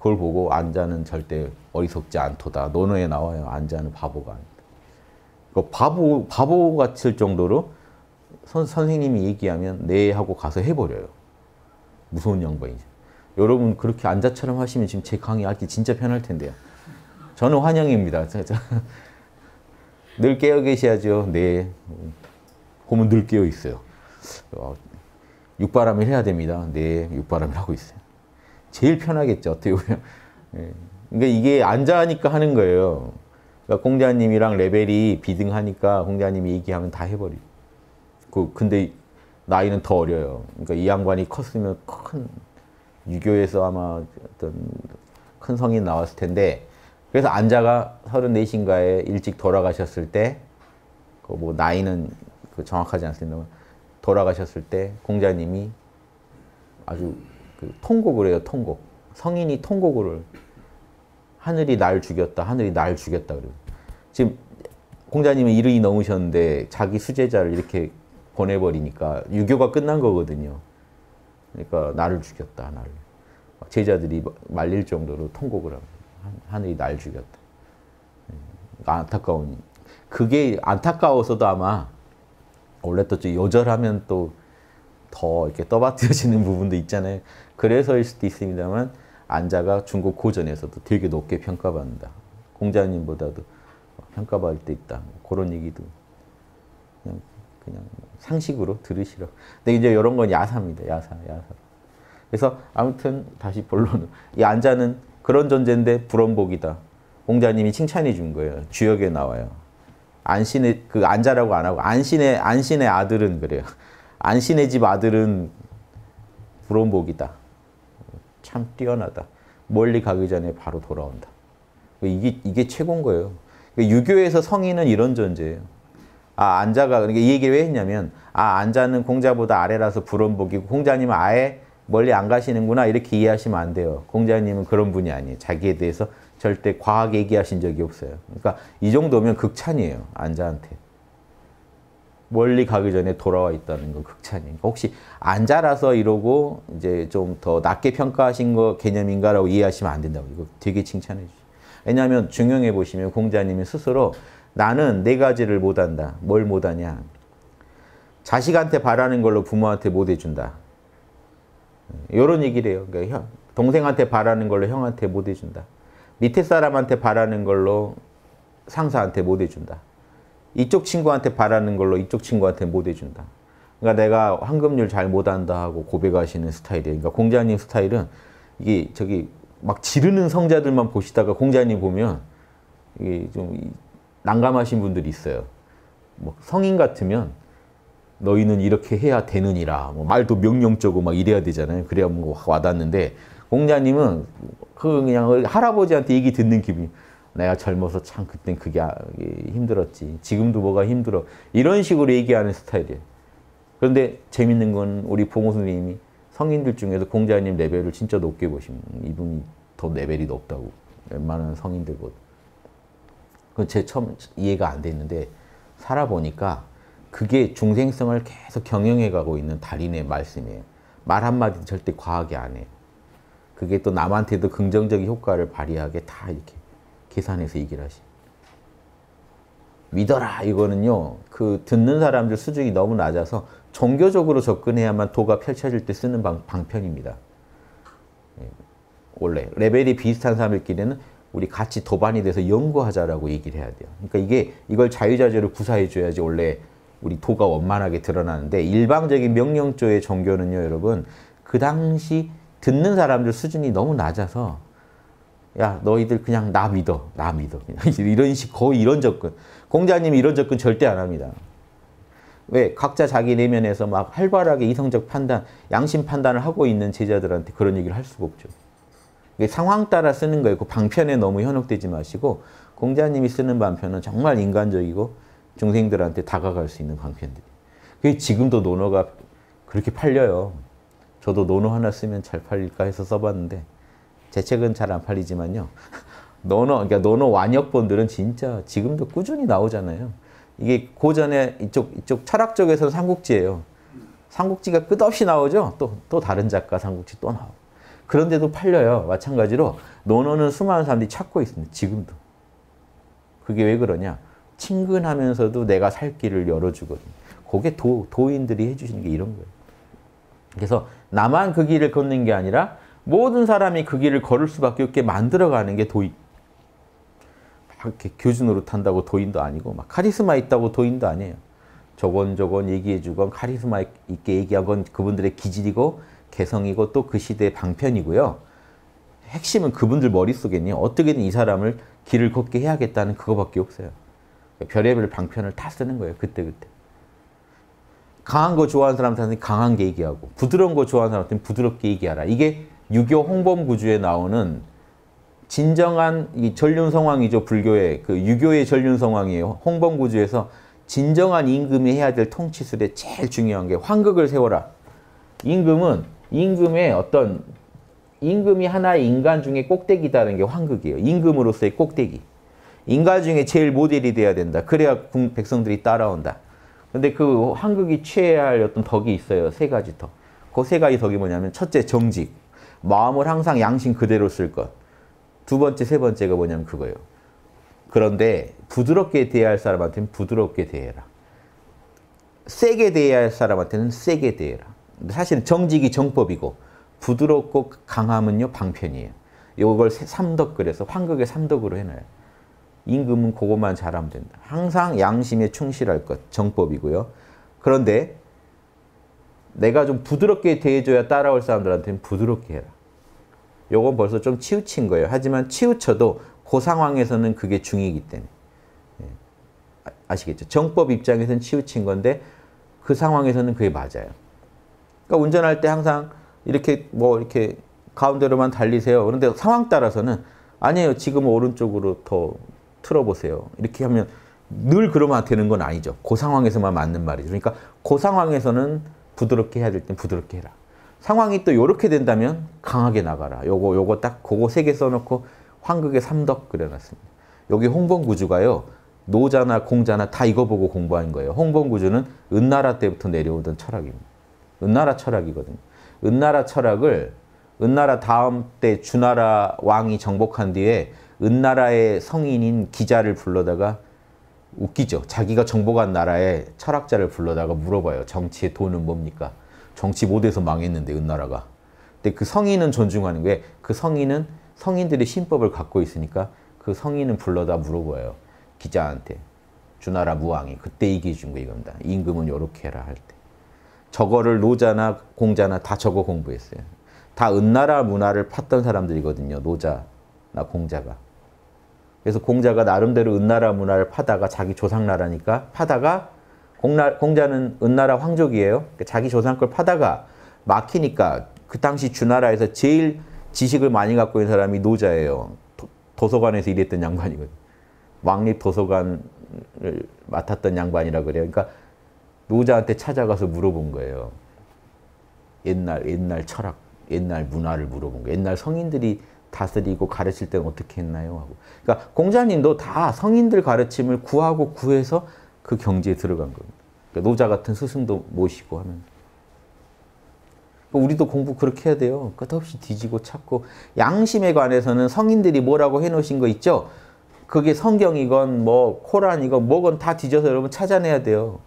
그걸 보고 안자는 절대 어리석지 않도다. 논어에 나와요. 안자는 바보가 아니다. 그 바보 바보 같을 정도로 선, 선생님이 얘기하면 네 하고 가서 해버려요. 무서운 양반이죠. 여러분 그렇게 안자처럼 하시면 지금 제 강의 알기 진짜 편할 텐데요. 저는 환영입니다. 늘 깨어 계셔야죠. 네. 곰은 늘 깨어 있어요. 어, 육바람을 해야 됩니다. 네, 육바람을 하고 있어요. 제일 편하겠죠. 어떻게 보면. 네. 그러니까 이게 앉아하니까 하는 거예요. 그러니까 공자님이랑 레벨이 비등하니까 공자님이 얘기하면 다 해버리고. 그, 근데 나이는 더 어려요. 그러니까 이 양반이 컸으면 큰, 유교에서 아마 어떤 큰 성인 나왔을 텐데, 그래서 안자가 34인가에 일찍 돌아가셨을 때, 그 뭐 나이는 그 정확하지 않습니다. 돌아가셨을 때 공자님이 아주 그 통곡을 해요. 통곡. 성인이 통곡을 하늘이 날 죽였다. 하늘이 날 죽였다. 그래요. 지금 공자님은 이르이 넘으셨는데 자기 수제자를 이렇게 보내버리니까 유교가 끝난 거거든요. 그러니까 나를 죽였다. 나를. 제자들이 말릴 정도로 통곡을 합니다. 하늘이 날 죽였다. 안타까운. 그게 안타까워서도 아마 원래 또 요절하면 또 더 이렇게 떠받들여지는 부분도 있잖아요. 그래서일 수도 있습니다만 안자가 중국 고전에서도 되게 높게 평가받는다. 공자님보다도 평가받을 때 있다. 그런 얘기도 그냥 그냥 상식으로 들으시라. 근데 이제 이런 건 야사입니다. 야사, 야사. 그래서 아무튼 다시 본론은 이 안자는 그런 존재인데 불원복이다. 공자님이 칭찬해 준 거예요. 주역에 나와요. 안신의 그 안자라고 안 하고 안신의 안신의 아들은 그래요. 안신의 집 아들은 불원복이다. 참 뛰어나다. 멀리 가기 전에 바로 돌아온다. 이게 이게 최고인 거예요. 유교에서 성인은 이런 존재예요. 아 안자가 그러니까 이 얘기를 왜 했냐면 아 안자는 공자보다 아래라서 불원복이고 공자님은 아예 멀리 안 가시는구나 이렇게 이해하시면 안 돼요. 공자님은 그런 분이 아니에요. 자기에 대해서 절대 과하게 얘기하신 적이 없어요. 그러니까 이 정도면 극찬이에요. 안자한테. 멀리 가기 전에 돌아와 있다는 건 극찬이에요. 그러니까 혹시 안 자라서 이러고 이제 좀 더 낮게 평가하신 거 개념인가라고 이해하시면 안 된다고. 이거 되게 칭찬해 주죠. 왜냐하면 중용해 보시면 공자님이 스스로 나는 네 가지를 못한다. 뭘 못하냐. 자식한테 바라는 걸로 부모한테 못 해준다. 이런 얘기를 해요. 그러니까 동생한테 바라는 걸로 형한테 못 해준다. 밑에 사람한테 바라는 걸로 상사한테 못 해준다. 이쪽 친구한테 바라는 걸로 이쪽 친구한테 못 해준다. 그러니까 내가 황금률 잘 못한다 하고 고백하시는 스타일이에요. 그러니까 공자님 스타일은 이게 저기 막 지르는 성자들만 보시다가 공자님 보면 이게 좀 난감하신 분들이 있어요. 뭐 성인 같으면 너희는 이렇게 해야 되느니라. 뭐 말도 명령적으로 막 이래야 되잖아요. 그래야 뭔가 와닿는데 공자님은 그 그냥 할아버지한테 얘기 듣는 기분이 내가 젊어서 참 그땐 그게 힘들었지. 지금도 뭐가 힘들어. 이런 식으로 얘기하는 스타일이에요. 그런데 재밌는 건 우리 봉호 선생님이 성인들 중에서 공자님 레벨을 진짜 높게 보시면 이분이 더 레벨이 높다고. 웬만한 성인들보다. 그건 제 처음 이해가 안 됐는데 살아보니까 그게 중생성을 계속 경영해 가고 있는 달인의 말씀이에요. 말 한마디 절대 과하게 안 해요. 그게 또 남한테도 긍정적인 효과를 발휘하게 다 이렇게 계산해서 얘기를 하시. 믿어라 이거는요. 그 듣는 사람들 수준이 너무 낮아서 종교적으로 접근해야만 도가 펼쳐질 때 쓰는 방, 방편입니다. 예, 원래 레벨이 비슷한 사람들끼리는 우리 같이 도반이 돼서 연구하자라고 얘기를 해야 돼요. 그러니까 이게 이걸 자유자재로 구사해 줘야지 원래 우리 도가 원만하게 드러나는데 일방적인 명령조의 종교는요, 여러분 그 당시 듣는 사람들 수준이 너무 낮아서 야 너희들 그냥 나 믿어 나 믿어. 이런 식 거의 이런 접근. 공자님이 이런 접근 절대 안 합니다. 왜? 각자 자기 내면에서 막 활발하게 이성적 판단 양심 판단을 하고 있는 제자들한테 그런 얘기를 할 수가 없죠. 상황 따라 쓰는 거예요. 그 방편에 너무 현혹되지 마시고 공자님이 쓰는 방편은 정말 인간적이고 중생들한테 다가갈 수 있는 방편들이. 그게 지금도 논어가 그렇게 팔려요. 저도 논어 하나 쓰면 잘 팔릴까 해서 써봤는데 제 책은 잘 안 팔리지만요. 논어, 그러니까 논어 완역본들은 진짜 지금도 꾸준히 나오잖아요. 이게 고전에 이쪽, 이쪽 철학 쪽에서 삼국지예요. 삼국지가 끝없이 나오죠. 또, 또 다른 작가 삼국지 또 나오고. 그런데도 팔려요. 마찬가지로 논어는 수많은 사람들이 찾고 있습니다. 지금도. 그게 왜 그러냐? 친근하면서도 내가 살 길을 열어주거든요. 그게 도, 도인들이 해주시는 게 이런 거예요. 그래서 나만 그 길을 걷는 게 아니라 모든 사람이 그 길을 걸을 수밖에 없게 만들어가는 게 도인. 이렇게 교주 노릇 한다고 도인도 아니고 막 카리스마 있다고 도인도 아니에요. 저건 저건 얘기해주건 카리스마 있게 얘기하건 그분들의 기질이고 개성이고 또 그 시대의 방편이고요. 핵심은 그분들 머릿속에는 어떻게든 이 사람을 길을 걷게 해야겠다는 그거밖에 없어요. 별의별 방편을 다 쓰는 거예요. 그때그때. 강한 거 좋아하는 사람한테는 강한 게 얘기하고 부드러운 거 좋아하는 사람한테는 부드럽게 얘기하라. 이게 유교 홍범 구주에 나오는 진정한 이 전륜 성황이죠 불교의 그 유교의 전륜 성황이에요. 홍범 구주에서 진정한 임금이 해야 될 통치술에 제일 중요한 게 환극을 세워라. 임금은 임금의 어떤 임금이 하나의 인간 중에 꼭대기다는 게 환극이에요. 임금으로서의 꼭대기. 인간 중에 제일 모델이 돼야 된다. 그래야 백성들이 따라온다. 근데 그 환극이 취해야 할 어떤 덕이 있어요. 세 가지 덕. 그 세 가지 덕이 뭐냐면 첫째 정직. 마음을 항상 양심 그대로 쓸 것. 두 번째, 세 번째가 뭐냐면 그거예요. 그런데 부드럽게 대해야 할 사람한테는 부드럽게 대해라. 세게 대해야 할 사람한테는 세게 대해라. 사실은 정직이 정법이고 부드럽고 강함은요 방편이에요. 이걸 삼덕 그래서 환극의 삼덕으로 해놔요. 임금은 그것만 잘하면 된다. 항상 양심에 충실할 것 정법이고요. 그런데 내가 좀 부드럽게 대해줘야 따라올 사람들한테는 부드럽게 해라. 요건 벌써 좀 치우친 거예요. 하지만 치우쳐도 그 상황에서는 그게 중이기 때문에. 예. 아, 아시겠죠? 정법 입장에서는 치우친 건데 그 상황에서는 그게 맞아요. 그러니까 운전할 때 항상 이렇게 뭐 이렇게 가운데로만 달리세요. 그런데 상황 따라서는 아니에요. 지금 오른쪽으로 더 틀어보세요. 이렇게 하면 늘 그러면 되는 건 아니죠. 그 상황에서만 맞는 말이죠. 그러니까 그 상황에서는 부드럽게 해야 될 땐 부드럽게 해라. 상황이 또 이렇게 된다면 강하게 나가라. 요거 요거 딱 그거 세 개 써놓고 황극의 삼덕 그려놨습니다. 여기 홍범구주가요. 노자나 공자나 다 이거 보고 공부한 거예요. 홍범구주는 은나라 때부터 내려오던 철학입니다. 은나라 철학이거든요. 은나라 철학을 은나라 다음 때 주나라 왕이 정복한 뒤에 은나라의 성인인 기자를 불러다가 웃기죠. 자기가 정복한 나라의 철학자를 불러다가 물어봐요. 정치의 돈은 뭡니까? 정치 못해서 망했는데 은나라가. 근데 그 성인은 존중하는 게 그 성인은 성인들의 신법을 갖고 있으니까 그 성인은 불러다 물어봐요. 기자한테. 주나라 무왕이 그때 얘기해 준 거 이겁니다. 임금은 요렇게 해라 할 때. 저거를 노자나 공자나 다 저거 공부했어요. 다 은나라 문화를 팠던 사람들이거든요. 노자나 공자가. 그래서 공자가 나름대로 은나라 문화를 파다가 자기 조상 나라니까 파다가 공나, 공자는 은나라 황족이에요. 그러니까 자기 조상 걸 파다가 막히니까 그 당시 주나라에서 제일 지식을 많이 갖고 있는 사람이 노자예요. 도, 서관에서 일했던 양반이거든요. 왕립 도서관을 맡았던 양반이라 그래요. 그러니까 노자한테 찾아가서 물어본 거예요. 옛날 옛날 철학, 옛날 문화를 물어본 거예요. 옛날 성인들이 다스리고 가르칠 때는 어떻게 했나요? 하고. 그러니까 공자님도 다 성인들 가르침을 구하고 구해서 그 경지에 들어간 겁니다. 그러니까 노자 같은 스승도 모시고 하면. 우리도 공부 그렇게 해야 돼요. 끝없이 뒤지고 찾고. 양심에 관해서는 성인들이 뭐라고 해놓으신 거 있죠? 그게 성경이건 뭐 코란이건 뭐건 다 뒤져서 여러분 찾아내야 돼요.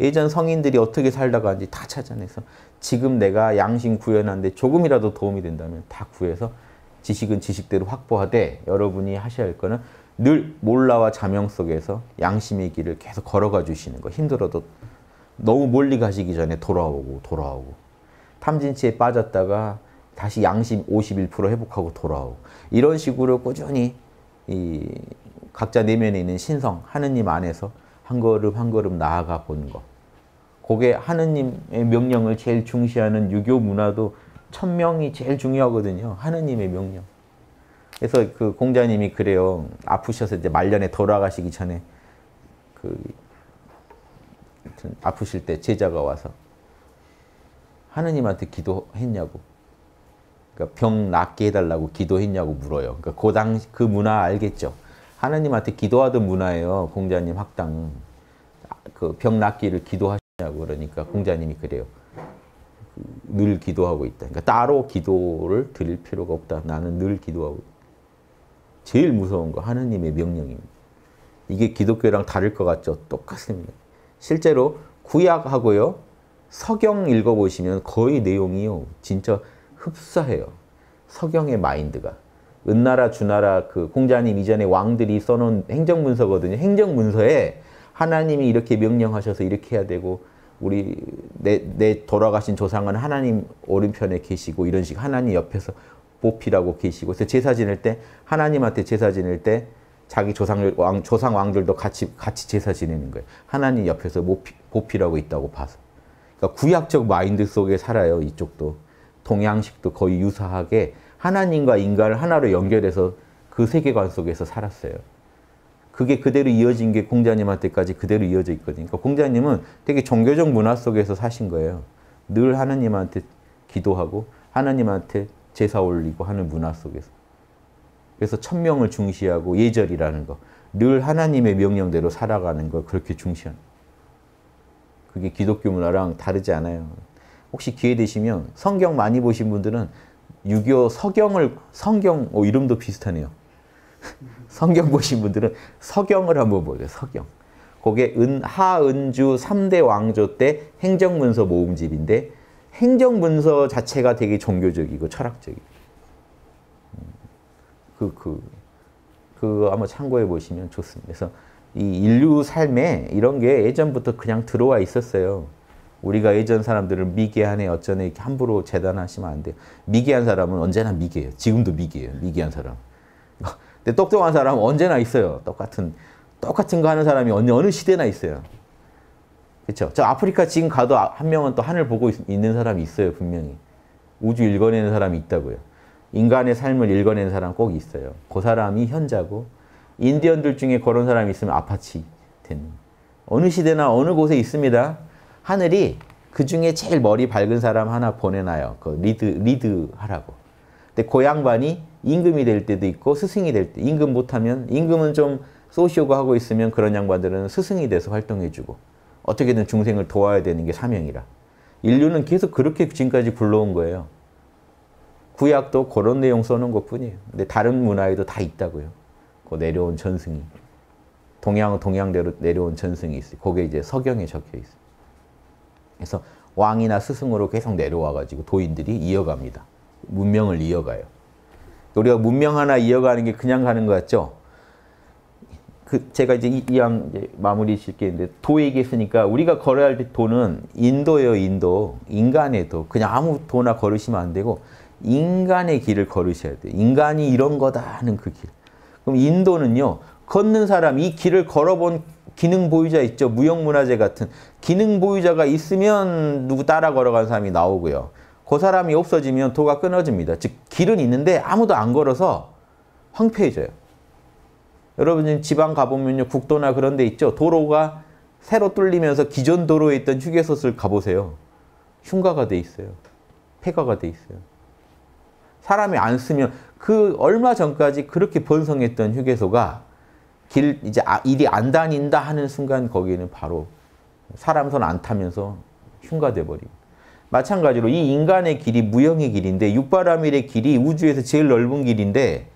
예전 성인들이 어떻게 살다가는지 다 찾아내서 지금 내가 양심 구현하는데 조금이라도 도움이 된다면 다 구해서 지식은 지식대로 확보하되 여러분이 하셔야 할 거는 늘 몰라와 자명 속에서 양심의 길을 계속 걸어가 주시는 거. 힘들어도 너무 멀리 가시기 전에 돌아오고 돌아오고 탐진치에 빠졌다가 다시 양심 51% 회복하고 돌아오고 이런 식으로 꾸준히 이 각자 내면에 있는 신성 하느님 안에서 한 걸음 한 걸음 나아가 보는 거. 그게 하느님의 명령을 제일 중시하는 유교 문화도 천명이 제일 중요하거든요. 하느님의 명령. 그래서 그 공자님이 그래요. 아프셔서 이제 말년에 돌아가시기 전에 그 아프실 때 제자가 와서 하느님한테 기도했냐고. 그러니까 병 낫게 해달라고 기도했냐고 물어요. 그러니까 그 당시 그 문화 알겠죠. 하느님한테 기도하던 문화예요. 공자님 학당. 그병 낫기를 기도하시냐고 그러니까 공자님이 그래요. 늘 기도하고 있다. 그러니까 따로 기도를 드릴 필요가 없다. 나는 늘 기도하고 있다. 제일 무서운 거 하느님의 명령입니다. 이게 기독교랑 다를 것 같죠? 똑같습니다. 실제로 구약하고요. 서경 읽어보시면 거의 내용이요. 진짜 흡사해요. 서경의 마인드가 은나라 주나라 그 공자님 이전에 왕들이 써놓은 행정문서거든요. 행정문서에 하나님이 이렇게 명령하셔서 이렇게 해야 되고 우리 내, 내 돌아가신 조상은 하나님 오른편에 계시고 이런 식 하나님 옆에서 보필하고 계시고 그래서 제사 지낼 때 하나님한테 제사 지낼 때 자기 조상 왕 조상 왕들도 같이 같이 제사 지내는 거예요. 하나님 옆에서 보필, 보필하고 있다고 봐서. 그러니까 구약적 마인드 속에 살아요. 이쪽도 동양식도 거의 유사하게 하나님과 인간을 하나로 연결해서 그 세계관 속에서 살았어요. 그게 그대로 이어진 게 공자님한테까지 그대로 이어져 있거든요. 그러니까 공자님은 되게 종교적 문화 속에서 사신 거예요. 늘 하나님한테 기도하고 하나님한테 제사 올리고 하는 문화 속에서. 그래서 천명을 중시하고 예절이라는 거. 늘 하나님의 명령대로 살아가는 걸 그렇게 중시하는 그게 기독교 문화랑 다르지 않아요. 혹시 기회 되시면 성경 많이 보신 분들은 유교 서경을 성경 오, 이름도 비슷하네요. 성경 보신 분들은 서경을 한번 보세요. 서경. 그게 은, 하은주 3대 왕조 때 행정문서 모음집인데 행정문서 자체가 되게 종교적이고 철학적이고 그, 그, 그 한번 참고해 보시면 좋습니다. 그래서 이 인류 삶에 이런 게 예전부터 그냥 들어와 있었어요. 우리가 예전 사람들을 미개하네 어쩌네 이렇게 함부로 재단하시면 안 돼요. 미개한 사람은 언제나 미개해요. 지금도 미개해요. 미개한 사람. 근데 똑똑한 사람은 언제나 있어요. 똑같은 똑같은 거 하는 사람이 어느, 어느 시대나 있어요. 그렇죠? 저 아프리카 지금 가도 한 명은 또 하늘 보고 있, 는 사람이 있어요. 분명히. 우주 읽어내는 사람이 있다고요. 인간의 삶을 읽어내는 사람 꼭 있어요. 그 사람이 현자고 인디언들 중에 그런 사람이 있으면 아파치 되는. 어느 시대나 어느 곳에 있습니다. 하늘이 그 중에 제일 머리 밝은 사람 하나 보내놔요. 그 리드, 리드 하라고. 근데 그 양반이 임금이 될 때도 있고 스승이 될 때. 임금 못하면, 임금은 좀 소시오가 하고 있으면 그런 양반들은 스승이 돼서 활동해주고 어떻게든 중생을 도와야 되는 게 사명이라. 인류는 계속 그렇게 지금까지 굴러온 거예요. 구약도 그런 내용 써놓은 것 뿐이에요. 근데 다른 문화에도 다 있다고요. 그 내려온 전승이. 동양, 동양대로 내려온 전승이 있어요. 그게 이제 서경에 적혀 있어요. 그래서 왕이나 스승으로 계속 내려와가지고 도인들이 이어갑니다. 문명을 이어가요. 우리가 문명 하나 이어가는 게 그냥 가는 것 같죠? 그 제가 이제 이왕 마무리 짓게 있는데 도 얘기했으니까 우리가 걸어야 할 도는 인도예요, 인도. 인간의 도. 그냥 아무 도나 걸으시면 안 되고 인간의 길을 걸으셔야 돼요. 인간이 이런 거다 하는 그 길. 그럼 인도는요. 걷는 사람, 이 길을 걸어본 기능 보유자 있죠. 무형문화재 같은 기능 보유자가 있으면 누구 따라 걸어간 사람이 나오고요. 그 사람이 없어지면 도가 끊어집니다. 즉 길은 있는데 아무도 안 걸어서 황폐해져요. 여러분 지방 가보면요. 국도나 그런 데 있죠. 도로가 새로 뚫리면서 기존 도로에 있던 휴게소를 가보세요. 흉가가 돼 있어요. 폐가가 돼 있어요. 사람이 안 쓰면 그 얼마 전까지 그렇게 번성했던 휴게소가 길 이제 아, 일이 안 다닌다 하는 순간 거기는 바로 사람 손 안 타면서 흉가돼 버리고 마찬가지로 이 인간의 길이 무형의 길인데 육바라밀의 길이 우주에서 제일 넓은 길인데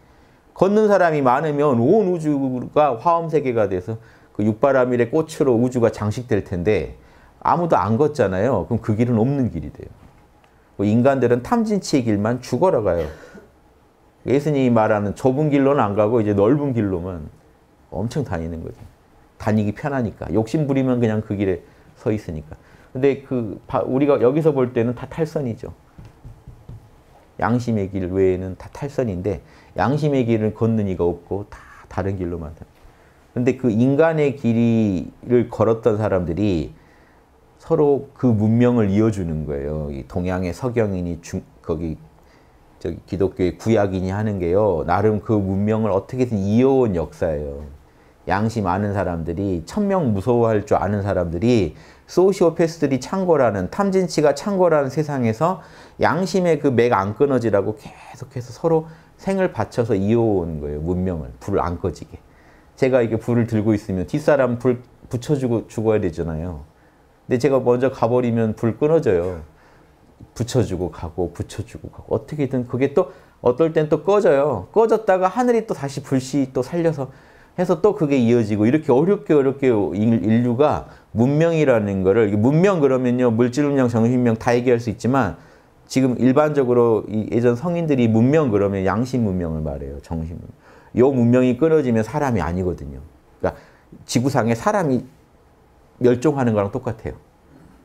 걷는 사람이 많으면 온 우주가 화엄 세계가 돼서 그 육바라밀의 꽃으로 우주가 장식될 텐데 아무도 안 걷잖아요. 그럼 그 길은 없는 길이 돼요. 뭐 인간들은 탐진치의 길만 죽어라 가요. 예수님이 말하는 좁은 길로는 안 가고 이제 넓은 길로만 엄청 다니는 거죠. 다니기 편하니까. 욕심 부리면 그냥 그 길에 서 있으니까. 근데 그 우리가 여기서 볼 때는 다 탈선이죠. 양심의 길 외에는 다 탈선인데 양심의 길을 걷는 이가 없고 다 다른 길로만. 근데 그 인간의 길을 걸었던 사람들이 서로 그 문명을 이어주는 거예요. 동양의 서경인이 중, 거기 저기 기독교의 구약인이 하는 게요. 나름 그 문명을 어떻게든 이어온 역사예요. 양심 아는 사람들이 천명 무서워할 줄 아는 사람들이 소시오패스들이 창궐하는 탐진치가 창궐하는 세상에서 양심의 그 맥 안 끊어지라고 계속해서 서로 생을 바쳐서 이어온 거예요. 문명을 불을 안 꺼지게. 제가 이게 불을 들고 있으면 뒷사람 불 붙여주고 죽어야 되잖아요. 근데 제가 먼저 가버리면 불 끊어져요. 붙여주고 가고 붙여주고 가고 어떻게든 그게 또 어떨 땐 또 꺼져요. 꺼졌다가 하늘이 또 다시 불씨 또 살려서 해서 또 그게 이어지고 이렇게 어렵게 어렵게 인류가 문명이라는 거를 문명 그러면요 물질 문명, 정신 문명 다 얘기할 수 있지만 지금 일반적으로 예전 성인들이 문명 그러면 양심 문명을 말해요. 정신 문명. 요 문명이 끊어지면 사람이 아니거든요. 그러니까 지구상에 사람이 멸종하는 거랑 똑같아요.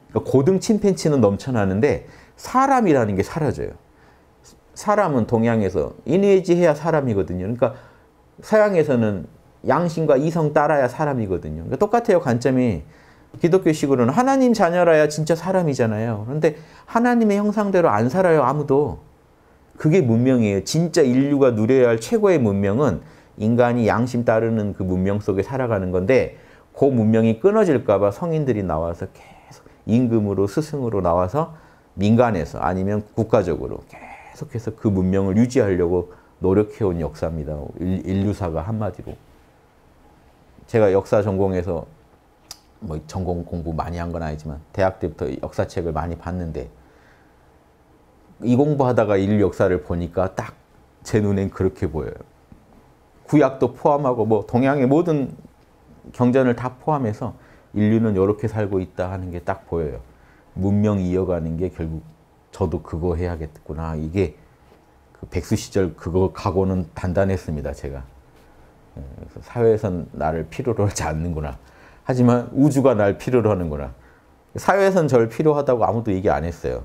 그러니까 고등 침팬치는 넘쳐나는데 사람이라는 게 사라져요. 사람은 동양에서 인외지해야 사람이거든요. 그러니까 서양에서는 양심과 이성 따라야 사람이거든요. 그러니까 똑같아요. 관점이 기독교식으로는 하나님 자녀라야 진짜 사람이잖아요. 그런데 하나님의 형상대로 안 살아요. 아무도. 그게 문명이에요. 진짜 인류가 누려야 할 최고의 문명은 인간이 양심 따르는 그 문명 속에 살아가는 건데 그 문명이 끊어질까 봐 성인들이 나와서 계속 임금으로 스승으로 나와서 민간에서 아니면 국가적으로 계속해서 그 문명을 유지하려고 노력해온 역사입니다. 인류사가 한마디로. 제가 역사 전공에서 뭐 전공 공부 많이 한 건 아니지만 대학 때부터 역사책을 많이 봤는데 이 공부하다가 인류 역사를 보니까 딱 제 눈엔 그렇게 보여요. 구약도 포함하고 뭐 동양의 모든 경전을 다 포함해서 인류는 이렇게 살고 있다 하는 게 딱 보여요. 문명 이어가는 게 결국 저도 그거 해야겠구나. 이게 그 백수 시절 그거 각오는 단단했습니다. 제가. 예, 그래서 사회에선 나를 필요로 하지 않는구나. 하지만 우주가 날 필요로 하는구나. 사회에선 저를 필요하다고 아무도 얘기 안 했어요.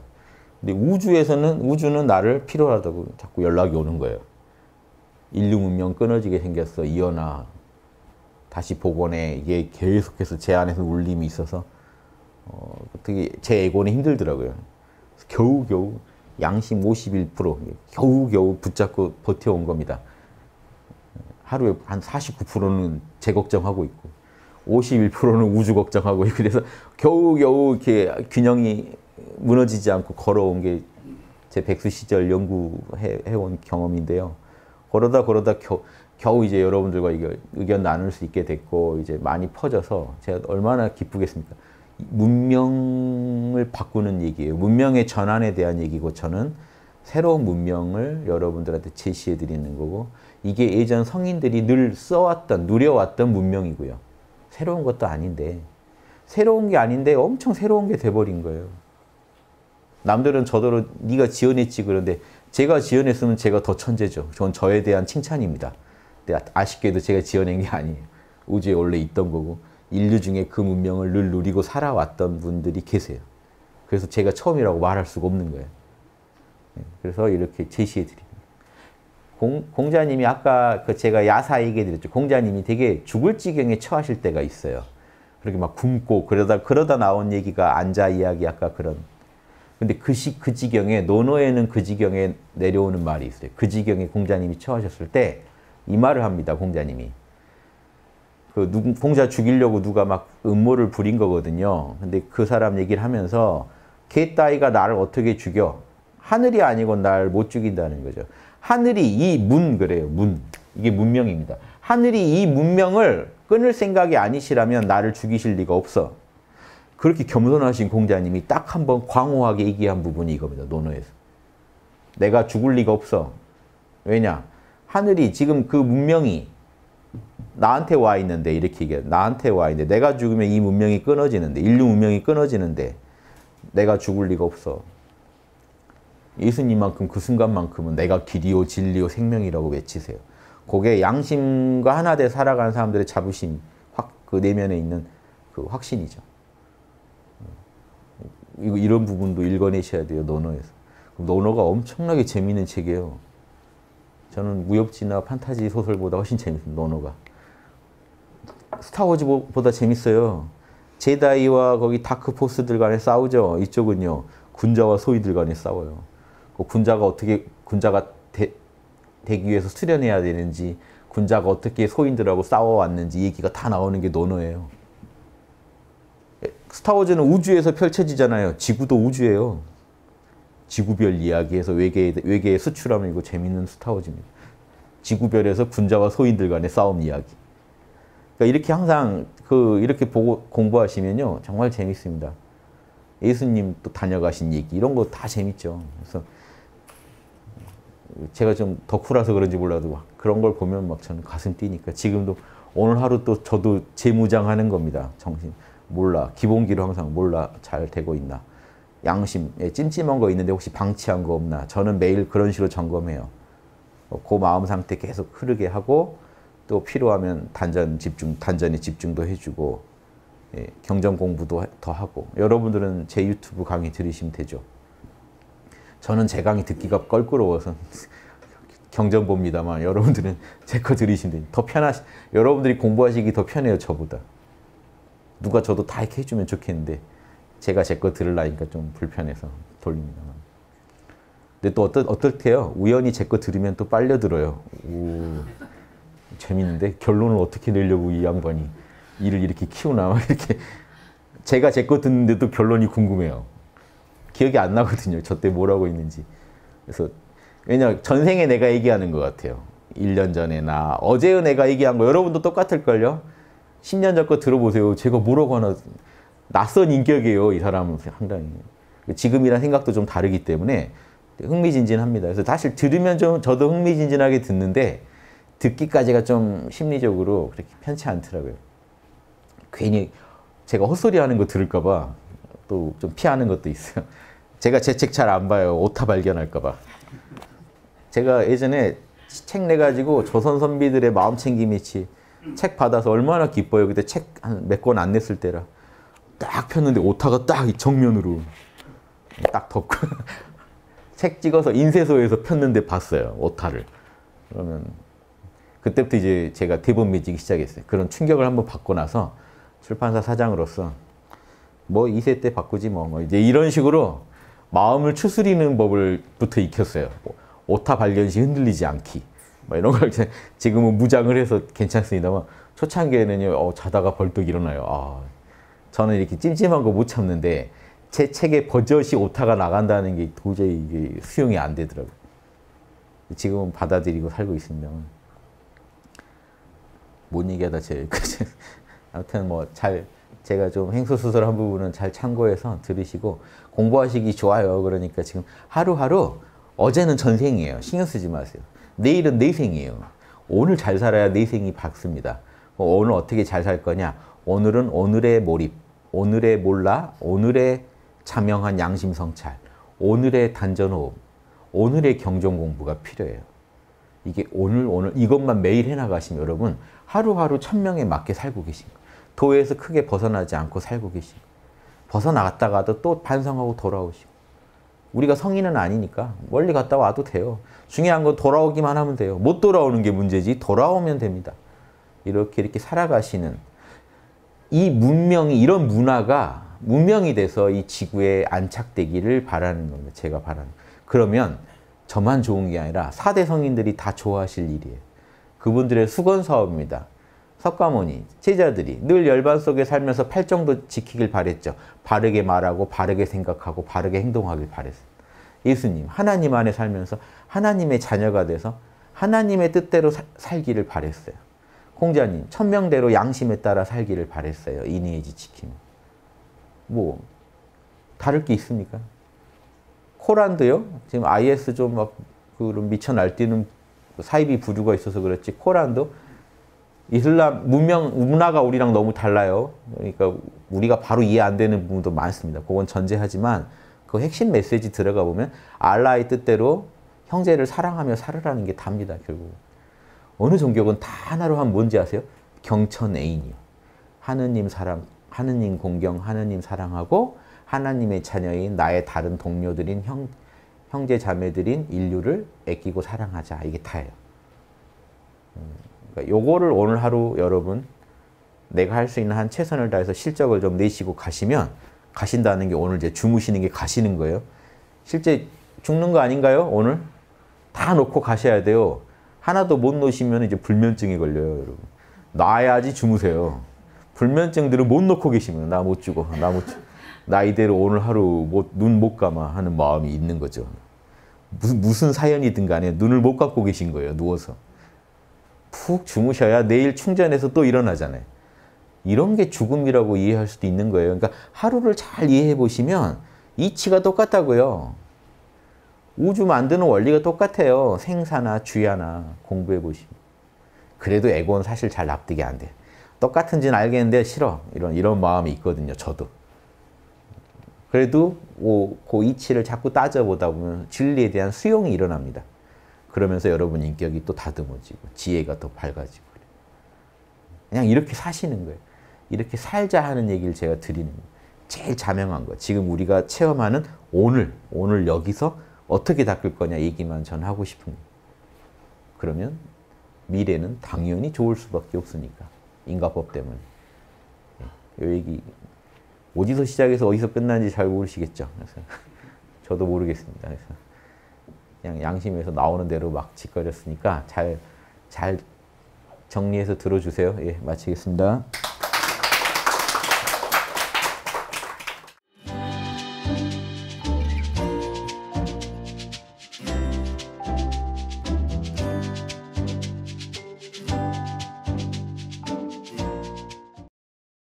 근데 우주에서는 우주는 나를 필요하다고 자꾸 연락이 오는 거예요. 인류 문명 끊어지게 생겼어. 이어나 다시 복원해. 이게 계속해서 제 안에서 울림이 있어서 어, 되게 제 에고는 힘들더라고요. 겨우겨우 양심 51% 겨우겨우 붙잡고 버텨온 겁니다. 하루에 한 49%는 제 걱정하고 있고 51%는 우주 걱정하고 있고 그래서 겨우겨우 이렇게 균형이 무너지지 않고 걸어온 게 제 백수 시절 연구해온 경험인데요. 그러다 그러다 겨, 겨우 이제 여러분들과 의견 나눌 수 있게 됐고 이제 많이 퍼져서 제가 얼마나 기쁘겠습니까? 문명을 바꾸는 얘기예요. 문명의 전환에 대한 얘기고 저는 새로운 문명을 여러분들한테 제시해 드리는 거고 이게 예전 성인들이 늘 써왔던 누려왔던 문명이고요. 새로운 것도 아닌데 새로운 게 아닌데 엄청 새로운 게 돼버린 거예요. 남들은 저더러 네가 지어냈지 그런데 제가 지어냈으면 제가 더 천재죠. 전 저에 대한 칭찬입니다. 근데 아쉽게도 제가 지어낸 게 아니에요. 우주에 원래 있던 거고 인류 중에 그 문명을 늘 누리고 살아왔던 분들이 계세요. 그래서 제가 처음이라고 말할 수가 없는 거예요. 네, 그래서 이렇게 제시해 드립니다. 공, 공자님이 아까 그 제가 야사 얘기해 드렸죠. 공자님이 되게 죽을 지경에 처하실 때가 있어요. 그렇게 막 굶고 그러다 그러다 나온 얘기가 안자 이야기 아까 그런 근데 그, 시, 그 지경에, 노노에는 그 지경에 내려오는 말이 있어요. 그 지경에 공자님이 처하셨을 때 이 말을 합니다, 공자님이. 그 누구, 공자 죽이려고 누가 막 음모를 부린 거거든요. 근데 그 사람 얘기를 하면서 개 따위가 나를 어떻게 죽여? 하늘이 아니고 날 못 죽인다는 거죠. 하늘이 이 문 그래요. 문. 이게 문명입니다. 하늘이 이 문명을 끊을 생각이 아니시라면 나를 죽이실 리가 없어. 그렇게 겸손하신 공자님이 딱 한 번 광호하게 얘기한 부분이 이겁니다. 논어에서. 내가 죽을 리가 없어. 왜냐? 하늘이 지금 그 문명이 나한테 와 있는데 이렇게 얘기해. 나한테 와 있는데 내가 죽으면 이 문명이 끊어지는데 인류 문명이 끊어지는데 내가 죽을 리가 없어. 예수님만큼 그 순간만큼은 내가 길이요 진리요 생명이라고 외치세요. 그게 양심과 하나 돼 살아가는 사람들의 자부심, 확 그 내면에 있는 그 확신이죠. 이런 부분도 읽어내셔야 돼요. 논어에서. 논어가 엄청나게 재미있는 책이에요. 저는 무협지나 판타지 소설보다 훨씬 재밌습니다. 논어가. 스타워즈보다 재밌어요. 제다이와 거기 다크 포스들 간에 싸우죠. 이쪽은요. 군자와 소위들 간에 싸워요. 그 군자가 어떻게 군자가 되, 되기 위해서 수련해야 되는지 군자가 어떻게 소인들하고 싸워왔는지 얘기가 다 나오는 게 논어예요. 스타워즈는 우주에서 펼쳐지잖아요. 지구도 우주예요. 지구별 이야기에서 외계, 외계에 수출하면 이거 재밌는 스타워즈입니다. 지구별에서 군자와 소인들 간의 싸움 이야기. 그러니까 이렇게 항상 그 이렇게 보고 공부하시면요 정말 재밌습니다. 예수님 또 다녀가신 얘기 이런 거 다 재밌죠. 그래서 제가 좀 덕후라서 그런지 몰라도 그런 걸 보면 막 저는 가슴 뛰니까 지금도 오늘 하루 또 저도 재무장하는 겁니다. 정신. 몰라. 기본기로 항상 몰라. 잘 되고 있나. 양심, 예, 찜찜한 거 있는데 혹시 방치한 거 없나? 저는 매일 그런 식으로 점검해요. 어, 그 마음 상태 계속 흐르게 하고 또 필요하면 단전 집중, 단전에 집중도 해주고 예, 경전 공부도 더 하고 여러분들은 제 유튜브 강의 들으시면 되죠. 저는 제 강의 듣기가 껄끄러워서 경전 봅니다만 여러분들은 제 거 들으시면. 더 편하시, 여러분들이 공부하시기 더 편해요 저보다. 누가 저도 다 이렇게 해주면 좋겠는데 제가 제 거 들으려니까 좀 불편해서 돌립니다만. 근데 또 어떨, 어떨때요? 우연히 제 거 들으면 또 빨려 들어요. 오, 재밌는데 결론을 어떻게 내려고 이 양반이 일을 이렇게 키우나 이렇게 제가 제 거 듣는데도 결론이 궁금해요. 기억이 안 나거든요. 저 때 뭐라고 했는지. 그래서 왜냐 전생에 내가 얘기하는 것 같아요. 1년 전에 나 어제의 내가 얘기한 거 여러분도 똑같을걸요. 10년 전 거 들어보세요. 제가 뭐라고 하나 낯선 인격이에요. 이 사람은 상당히. 지금이란 생각도 좀 다르기 때문에 흥미진진합니다. 그래서 사실 들으면 좀 저도 흥미진진하게 듣는데 듣기까지가 좀 심리적으로 그렇게 편치 않더라고요. 괜히 제가 헛소리 하는 거 들을까 봐 또 좀 피하는 것도 있어요. 제가 제 책 잘 안 봐요. 오타 발견할까 봐. 제가 예전에 책 내가지고 조선 선비들의 마음 챙김이치 책 받아서 얼마나 기뻐요. 그때 책 한 몇 권 안 냈을 때라. 딱 폈는데 오타가 딱 정면으로 딱 덮고 책 찍어서 인쇄소에서 폈는데 봤어요. 오타를. 그러면 그때부터 이제 제가 대본 매지기 시작했어요. 그런 충격을 한번 받고 나서 출판사 사장으로서 뭐 2세 때 바꾸지 뭐, 뭐 이제 이런 식으로 마음을 추스리는 법을부터 익혔어요. 뭐 오타 발견 시 흔들리지 않기. 뭐 이런 걸 지금은 무장을 해서 괜찮습니다만 초창기에는요 어, 자다가 벌떡 일어나요. 아, 저는 이렇게 찜찜한 거 못 참는데 제 책에 버젓이 오타가 나간다는 게 도저히 이게 수용이 안 되더라고요. 지금은 받아들이고 살고 있습니다. 못 얘기하다 제일 아무튼 뭐 잘 제가 좀 행소수설한 부분은 잘 참고해서 들으시고 공부하시기 좋아요. 그러니까 지금 하루하루 어제는 전생이에요. 신경 쓰지 마세요. 내일은 내생이에요. 오늘 잘 살아야 내생이 밝습니다. 뭐 오늘 어떻게 잘 살 거냐? 오늘은 오늘의 몰입, 오늘의 몰라, 오늘의 자명한 양심 성찰, 오늘의 단전호흡, 오늘의 경전 공부가 필요해요. 이게 오늘 오늘 이것만 매일 해나가시면 여러분 하루하루 천명에 맞게 살고 계신 거예요. 도에서 크게 벗어나지 않고 살고 계신 거예요. 벗어나갔다가도 또 반성하고 돌아오시고 우리가 성인은 아니니까 멀리 갔다 와도 돼요. 중요한 건 돌아오기만 하면 돼요. 못 돌아오는 게 문제지 돌아오면 됩니다. 이렇게 이렇게 살아가시는 이 문명이 이런 문화가 문명이 돼서 이 지구에 안착되기를 바라는 겁니다. 제가 바라는. 그러면 저만 좋은 게 아니라 4대 성인들이 다 좋아하실 일이에요. 그분들의 수건 사업입니다. 석가모니, 제자들이 늘 열반 속에 살면서 팔정도 지키길 바랬죠. 바르게 말하고 바르게 생각하고 바르게 행동하길 바랬어요. 예수님, 하나님 안에 살면서 하나님의 자녀가 돼서 하나님의 뜻대로 사, 살기를 바랬어요. 공자님, 천명대로 양심에 따라 살기를 바랬어요. 인의지 지키면. 뭐 다를 게 있습니까? 코란도요. 지금 IS 좀막 미쳐 날뛰는 사이비 부류가 있어서 그렇지 코란도 이슬람 문명 문화가 우리랑 너무 달라요. 그러니까 우리가 바로 이해 안 되는 부분도 많습니다. 그건 전제하지만 그 핵심 메시지 들어가 보면 알라의 뜻대로 형제를 사랑하며 살으라는 게 답니다. 결국 어느 종교건 다 하나로 하면 뭔지 아세요? 경천 애인이요. 하느님 사랑, 하느님 공경, 하느님 사랑하고 하나님의 자녀인 나의 다른 동료들인 형, 형제 자매들인 인류를 애끼고 사랑하자. 이게 다예요. 그러니까 요거를 오늘 하루 여러분 내가 할 수 있는 한 최선을 다해서 실적을 좀 내시고 가시면 가신다는 게 오늘 이제 주무시는 게 가시는 거예요. 실제 죽는 거 아닌가요? 오늘 다 놓고 가셔야 돼요. 하나도 못 놓으시면 이제 불면증에 걸려요, 여러분. 놔야지 주무세요. 불면증들은 못 놓고 계시면 나 못 죽어, 나 못 죽어. 나 이대로 오늘 하루 눈 못 감아 하는 마음이 있는 거죠. 무슨, 무슨 사연이든 간에 눈을 못 감고 계신 거예요, 누워서. 푹 주무셔야 내일 충전해서 또 일어나잖아요. 이런 게 죽음이라고 이해할 수도 있는 거예요. 그러니까 하루를 잘 이해해 보시면 이치가 똑같다고요. 우주 만드는 원리가 똑같아요. 생사나 주야나 공부해 보시면. 그래도 에고는 사실 잘 납득이 안 돼. 똑같은지는 알겠는데 싫어. 이런 이런 마음이 있거든요. 저도. 그래도 오, 그 이치를 자꾸 따져보다 보면 진리에 대한 수용이 일어납니다. 그러면서 여러분 인격이 또 다듬어지고 지혜가 더 밝아지고 그냥 이렇게 사시는 거예요. 이렇게 살자 하는 얘기를 제가 드리는 거예요. 제일 자명한 거. 지금 우리가 체험하는 오늘, 오늘 여기서 어떻게 닦을 거냐 얘기만 전 하고 싶은 거예요. 그러면 미래는 당연히 좋을 수밖에 없으니까. 인과법 때문에. 이 얘기 어디서 시작해서 어디서 끝나는지 잘 모르시겠죠. 그래서 저도 모르겠습니다. 그래서 그냥 양심에서 나오는 대로 막 짓거렸으니까 잘, 잘 정리해서 들어주세요. 예, 마치겠습니다.